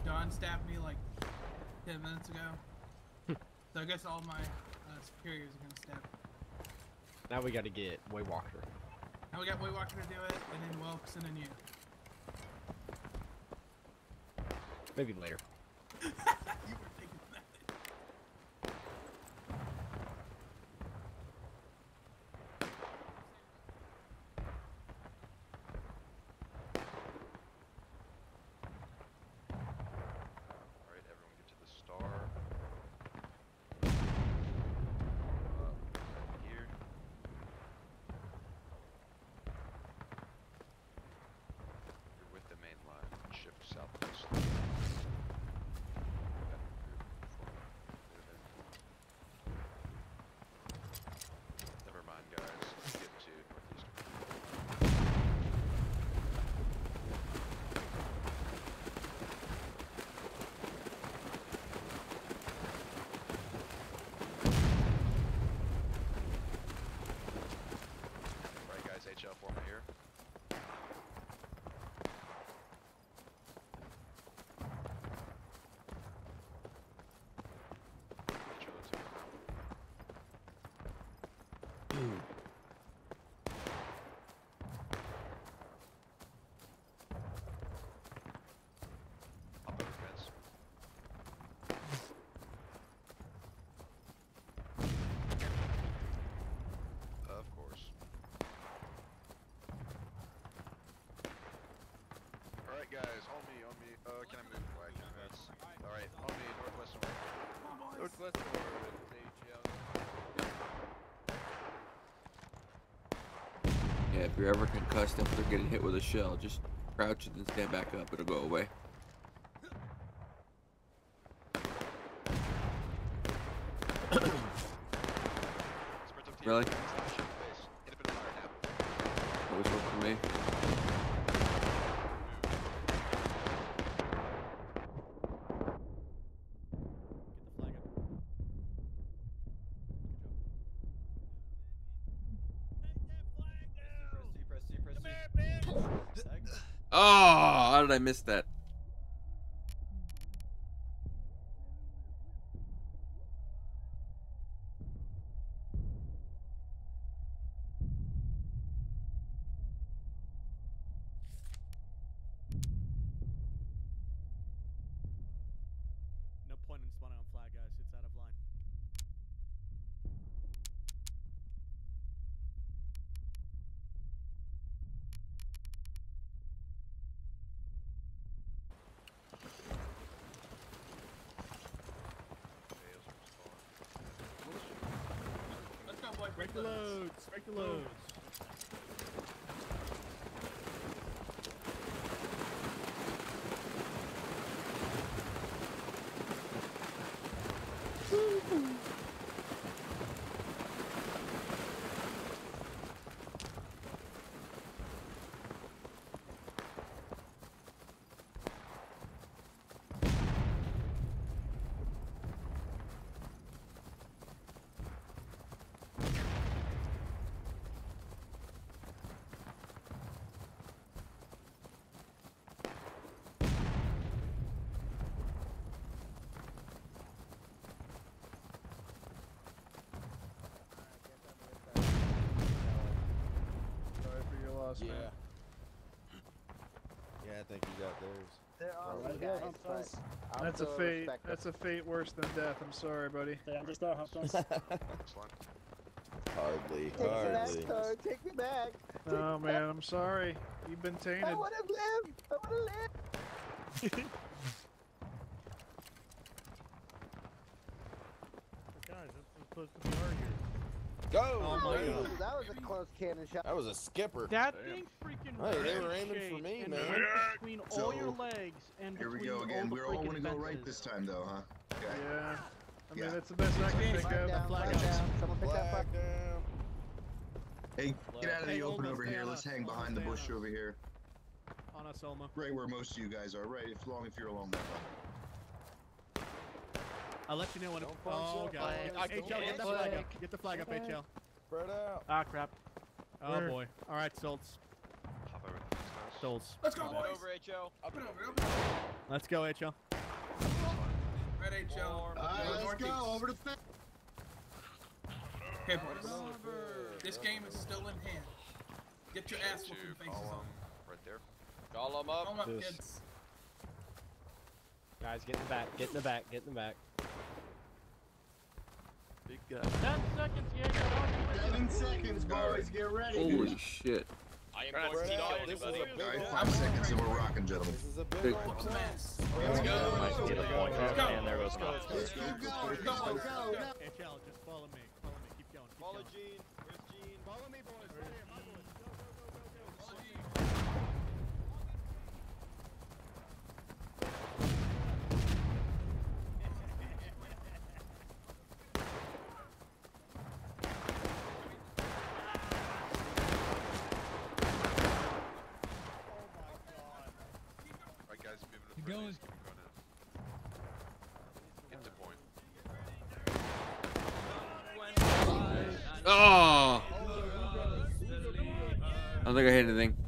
John stabbed me like 10 minutes ago. so I guess all my uh, superiors are gonna stab. Now we gotta get Waywalker. Now we got Waywalker to do it, and then Wilkes, and then you. Maybe later. Northwest Orange, Yeah, if you're ever concussed after getting hit with a shell, just crouch and then stand back up. It'll go away. really? Always work for me. Oh, how did I miss that? No point in spawning on flag, guys. It's out of line. Let's go, boy. Break the loads. Break the loads. Sorry for Yeah. man. Yeah, I think you got theirs. They're all Alright. guys, but I'll That's a still fate. respect. That's a fate worse than death. I'm sorry, buddy. Hardly, Take me back, hardly. sir. Take me back. Take Oh me back. man, I'm sorry. You've been tainted. I want to live. I want to live. Guys, that's supposed to be our year. Go! Oh my Ooh, god. that was a close cannon shot. That was a skipper. That thing freaking Hey, they were aiming for me, and man. went between all your legs and Here we go again. We're all gonna go right this time, though, huh? Okay. Yeah. I mean, Yeah. that's the best I can think Flag of. down, flag flag down. Someone pick that Flag down. Hey, get out of Hey, the open over here. on Let's hang Olmo, behind the bush us. over here. On us, Elmo. Right where most of you guys are. Right, as long if you're along that line. I'll let you know when it. Don't Oh god. flag. Get- HL, get the flag flag. up. Get the flag up, HL. Spread out. Ah crap. Oh Where? boy. All right, Stoltz. Hop over to this house. Stoltz. Let's go, Up boys. and over, HO. Up and over. Let's go, HL. Red HL. Warm. Let's go. Over to fence. Okay, boys. This game is still in hand. Get your ass Two, whooping faces on. right there. Call them Call 'em up. up, This- kids. Guys, get in the back. Get in the back. Get in the back. Big guy. Ten seconds, yeah. Seven seconds, boys. Get ready. Holy shit. I am Trying going to spread kill out. This is a big All right, one. five seconds and we're rocking, gentlemen. This is a big Big one. Whoop some ass. Let's go. Might get a point Let's off, go. and there goes Knox. Keep going. Go, go, go. HL, just follow me. Follow me. Keep going. Keep Follow going. Gene. Where's Gene? Follow me, boys. Right here, my boys. Go, go, go, go, go. Follow G. Right, guys, Oh! I don't think I hit anything.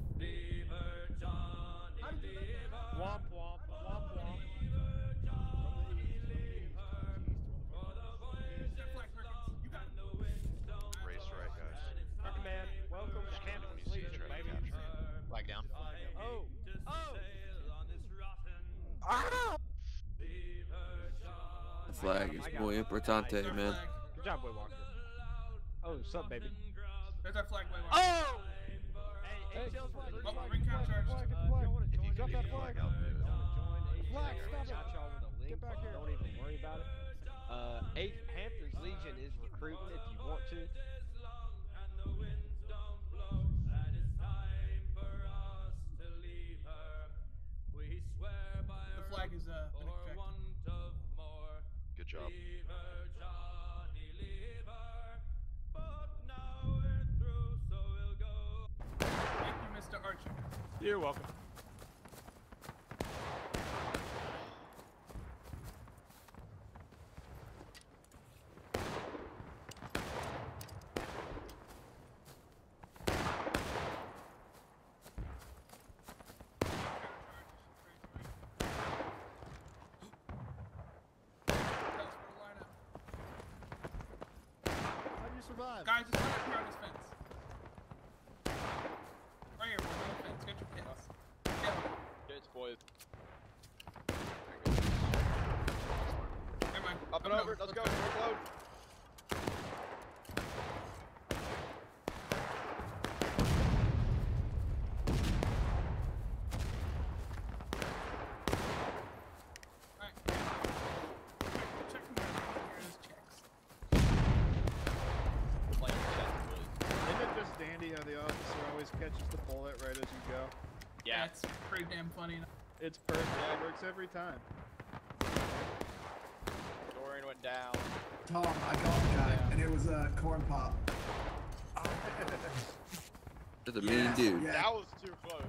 Flag is muy importante, man. Good job, Boy Walker. Oh, what's up, baby? There's our flag, boy. Walker. Oh! Hey, HL's flag. Oh, ring count charge. If you Drop that leave flag. flag out there, Flag, join stop it. Got y'all with a link. Get back here. Don't even worry about it. Uh, Eighth Hampton's Legion is recruiting if you want to. You survive? Guys, just line up here on this fence. Right here, on the fence. Get your pins. Yeah. Gates, boys. Never mind. Up and Come over. down. Let's go. Reload. Alright. Check them out. Here's checks. Like, check, boys. Isn't it just dandy how the officer always catches the bullet right as you go? Yeah. That's pretty damn funny. It's perfect. It works every time. Dorian went down. Tom, I got the guy, and it was a corn pop. That's a mean Yes, dude. yeah. That was too close.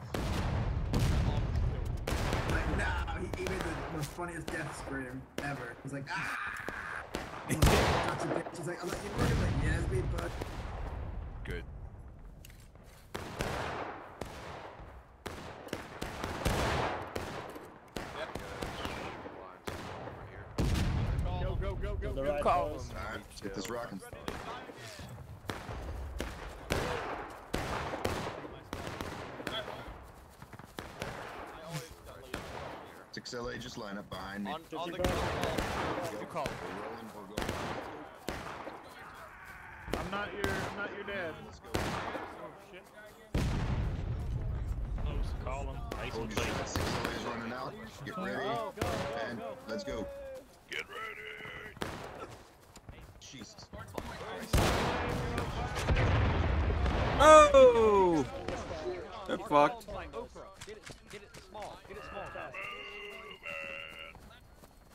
Like, nah, he, he made the most funniest death scream ever. He's like, ah! He's like, "That's a bitch." He's like, I'm like, you murdered like, yes, me, bud. Good. Go, go, go, go, the go. right Call post. him. Alright, let's get this rocking. Six LA, line up behind me. On, on the Go. go. You call it. We're rolling, we're going. I'm not your, I'm not your dad. Oh, let's go. Close, call him. Nice and your clean. shot. Six LA's running out. Get ready. Go, go, And go, go. let's go. Get ready. Jesus. Oh! They're fucked. Like Oprah. Get it, get it small. Get it small. Fast.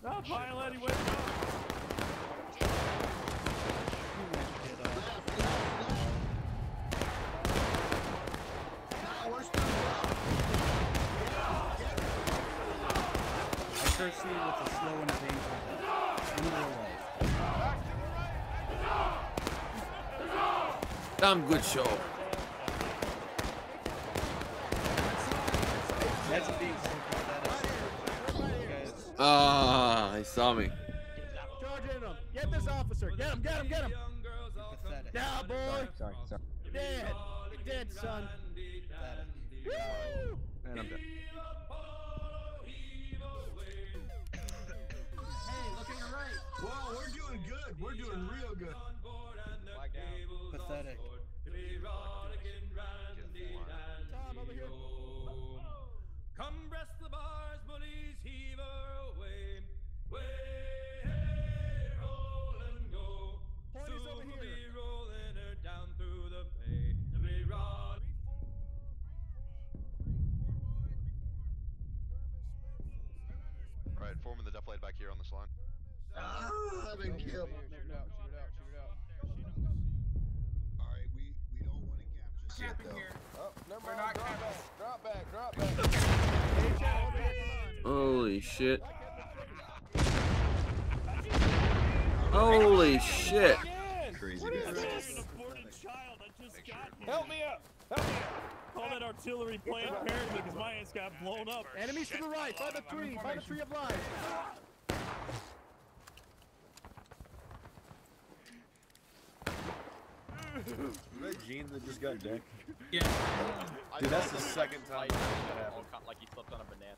Not violent, he went down. I curse with a slow and painful death. End of your life. Damn good show. That's a beast. Guys, he saw me. Charge in him. Get this officer. Get him, get him, get him. pathetic. Down, boy. Here on this line. Ah, I've been killed. Shoot it out, shoot it out, shoot it out. Alright, we, we don't want to cap just yet, though. here. Oh, never We're mind. not Drop back. Drop back. Drop back. Hey, Chad, over here. Come on. Holy shit. Holy shit. Crazy What is this? An aborted child that just sure got here. Help me up. Help me up. Call that artillery Planned Parenthood because my ass got blown up. Enemies to the right. By the tree. By the tree of life. That Gene that just got decked? Yeah. Dude, that's the second time that happened. Like he slipped on a banana.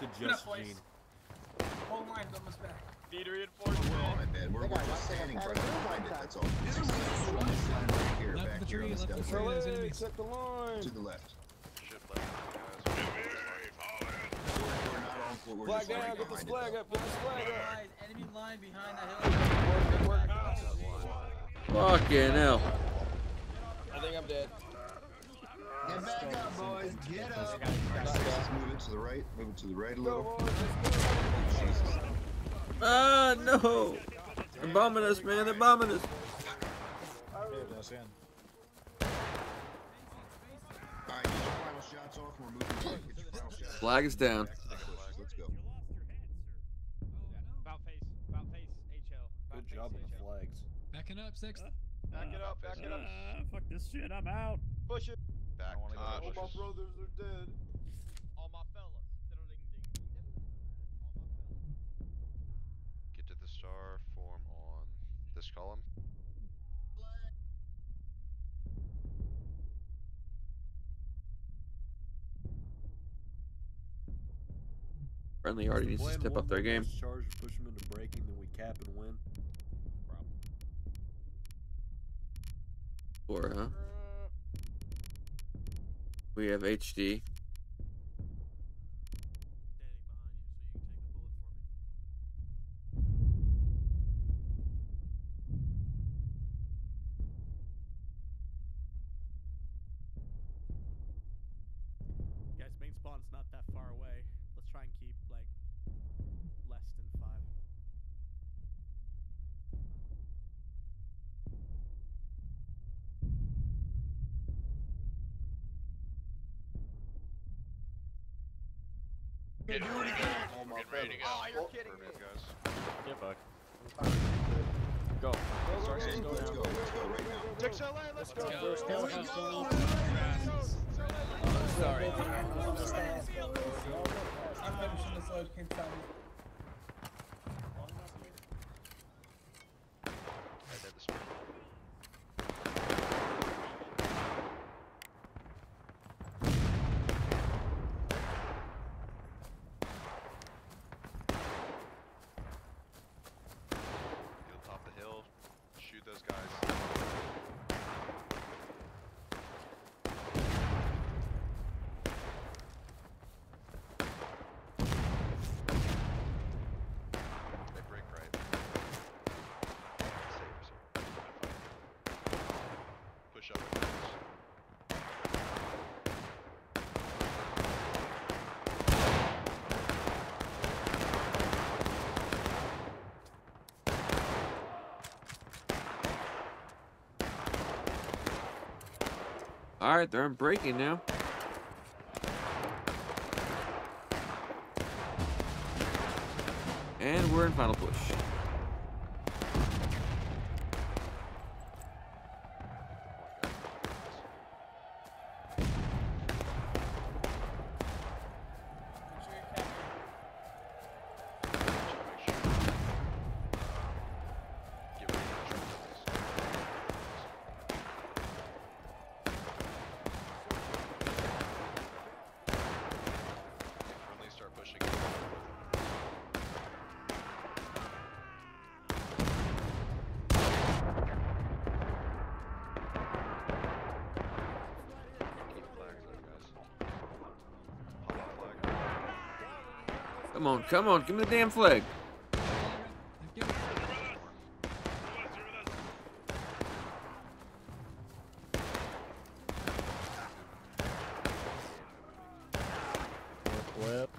To Put up, just. Gene. Whole line's almost back. Need We're reinforcements. on oh, my bed. We're, we're just standing right behind it. That's all. Six LA, on this line right here, back here on this def light. Check the line. To the left. Shit left, guys. We're, we're not on foot. we're Flag just already down, get this flag up, get this flag up. Guys, enemy line behind that hill. Fucking hell. I think I'm dead. Get back up, boys. Get up. Let's move it to the right. Move it to the right a little. Jesus. Ah, no. They're bombing us, man. They're bombing us. All right, get your final shots off. and We're moving forward. Get your final shots. Flag is down. Let's go. About face, about face, HL. Good job with the flags. Backing up, six. Back it up, back it up. Ah, fuck this shit, I'm out. Push it. Back to All the my brothers are dead. All my fellas. Get to the star, form on this column. Friendly already needs to step up their game. Charge push them into breaking, then we cap and win. Huh? We have HD. Guys, main spawn's not that far away. Let's try and keep like less than five. Get it ready to go. We're getting ready to go. Oh, you're kidding me. Guys. Get back. Go. Let's go. Let's go. Let's go right now. Six LA, let's go. Let's go. go. Let's go. Sorry. I'm finishing this load. Can't tell me. Right at the spot. Go top the hill. Shoot those guys. They break right. Save, sir. Push up with those. Alright, they're breaking now. And we're in final push. Friendly start pushing. Keep flags up, guys. Pop that flag. Come on, come on, give me the damn flag. Flip.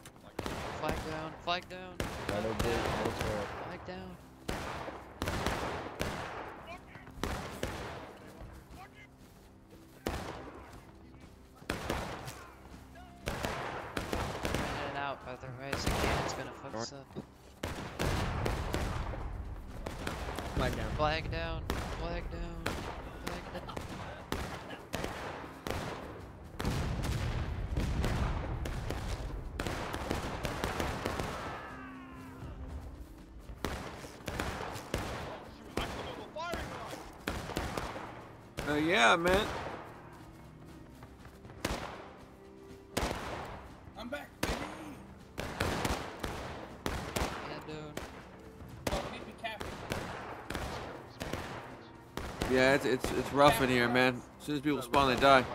Flag down, flag down, Got no big, no flip. flag down. In and out, otherwise again it's gonna fuck us up. Flag down. Flag down, flag down. Uh, yeah, man. It's, it's, rough in here, man. As soon as people spawn, they die.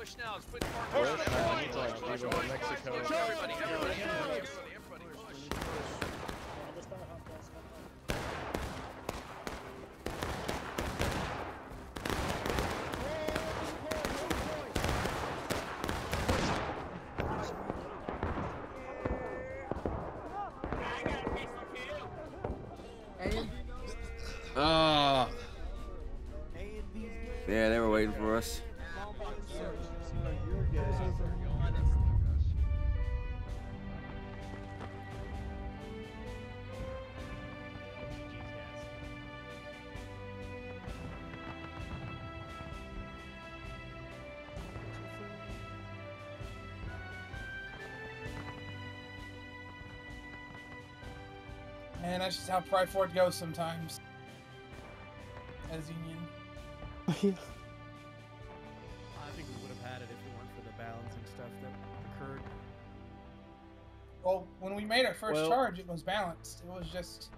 Push now, push now. Let's put mark Push, push, push, push, push, push, push, push, push, push, Mexico. push, Push, everybody, push, everybody, push, everybody, push. everybody, everybody, push. Understand, Man, that's just how Pry's Ford goes sometimes. As Union. I think we would have had it if it weren't for the balancing stuff that occurred. Well, when we made our first Well- charge, it was balanced. It was just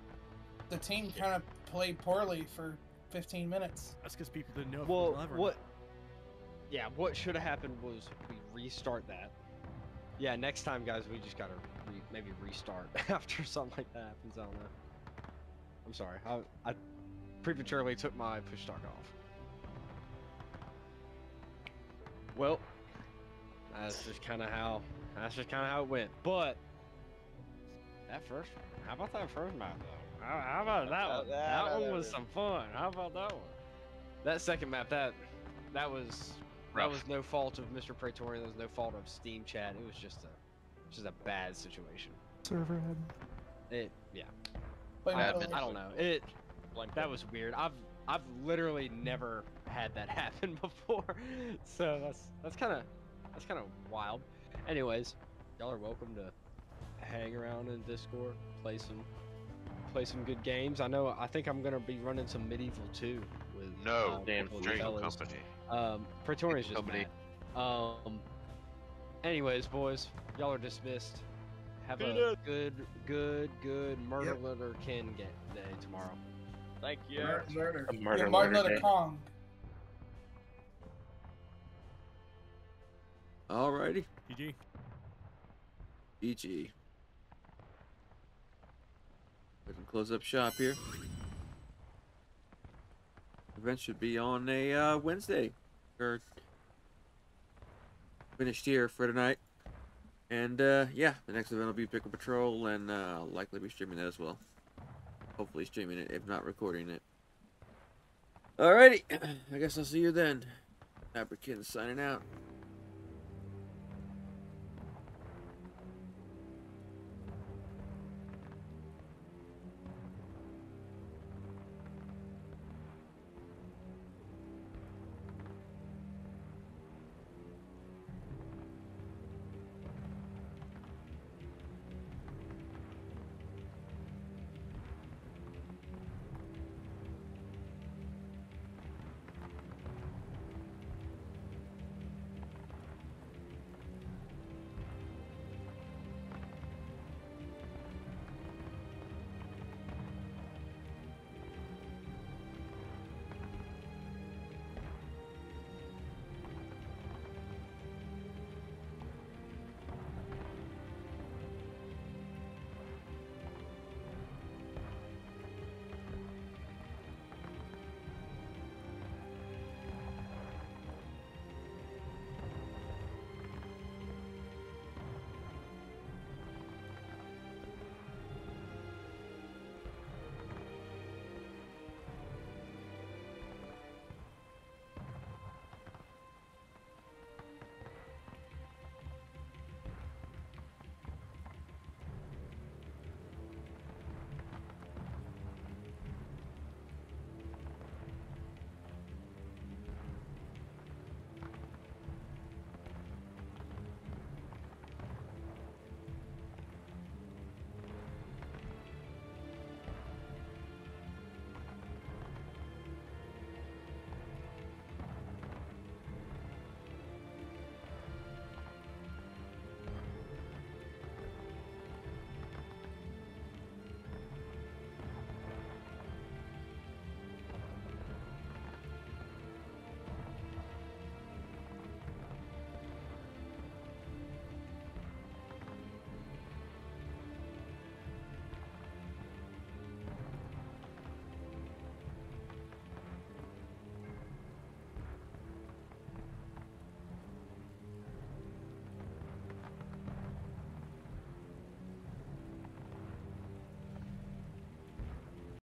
the team kind of played poorly for 15 minutes. That's because people didn't know if it Well, was what? Yeah, what should have happened was we restart that. Yeah, next time, guys, we just gotta re- maybe restart after something like that happens. I don't know. I'm sorry. I, I prematurely took my push start off. Well, that's just kind of how that's just kind of how it went. But that first, how about that first map though? How, how about that one? That one was some fun. How about that one? That second map, that that was that was no fault of Mr. Praetorian. That was no fault of Steam Chat. It was just a just a bad situation. Server head. It yeah. Blame I, it on- I don't know. It like that was weird. I've I've literally never had that happen before, so that's that's kind of that's kind of wild. Anyways, y'all are welcome to hang around in Discord, play some play some good games. I know I think I'm gonna be running some Medieval 2 with No, uh, damn couple of fellas. Company. Um, Praetorian's just Company. mad. Um. Anyways, boys, y'all are dismissed. Have Beat a it. good, good, good murder Luther King get day tomorrow. Thank you. Mur- Murder. A murder Yeah, Martin Luther Luther Kong. Alrighty. GG. GG. We can close up shop here. Event should be on a uh, Wednesday. Or finished here for tonight. And uh, yeah, the next event will be Pickle Patrol, and uh, I'll likely be streaming that as well. Hopefully streaming it, if not recording it. Alrighty, I guess I'll see you then. Fabrican signing out.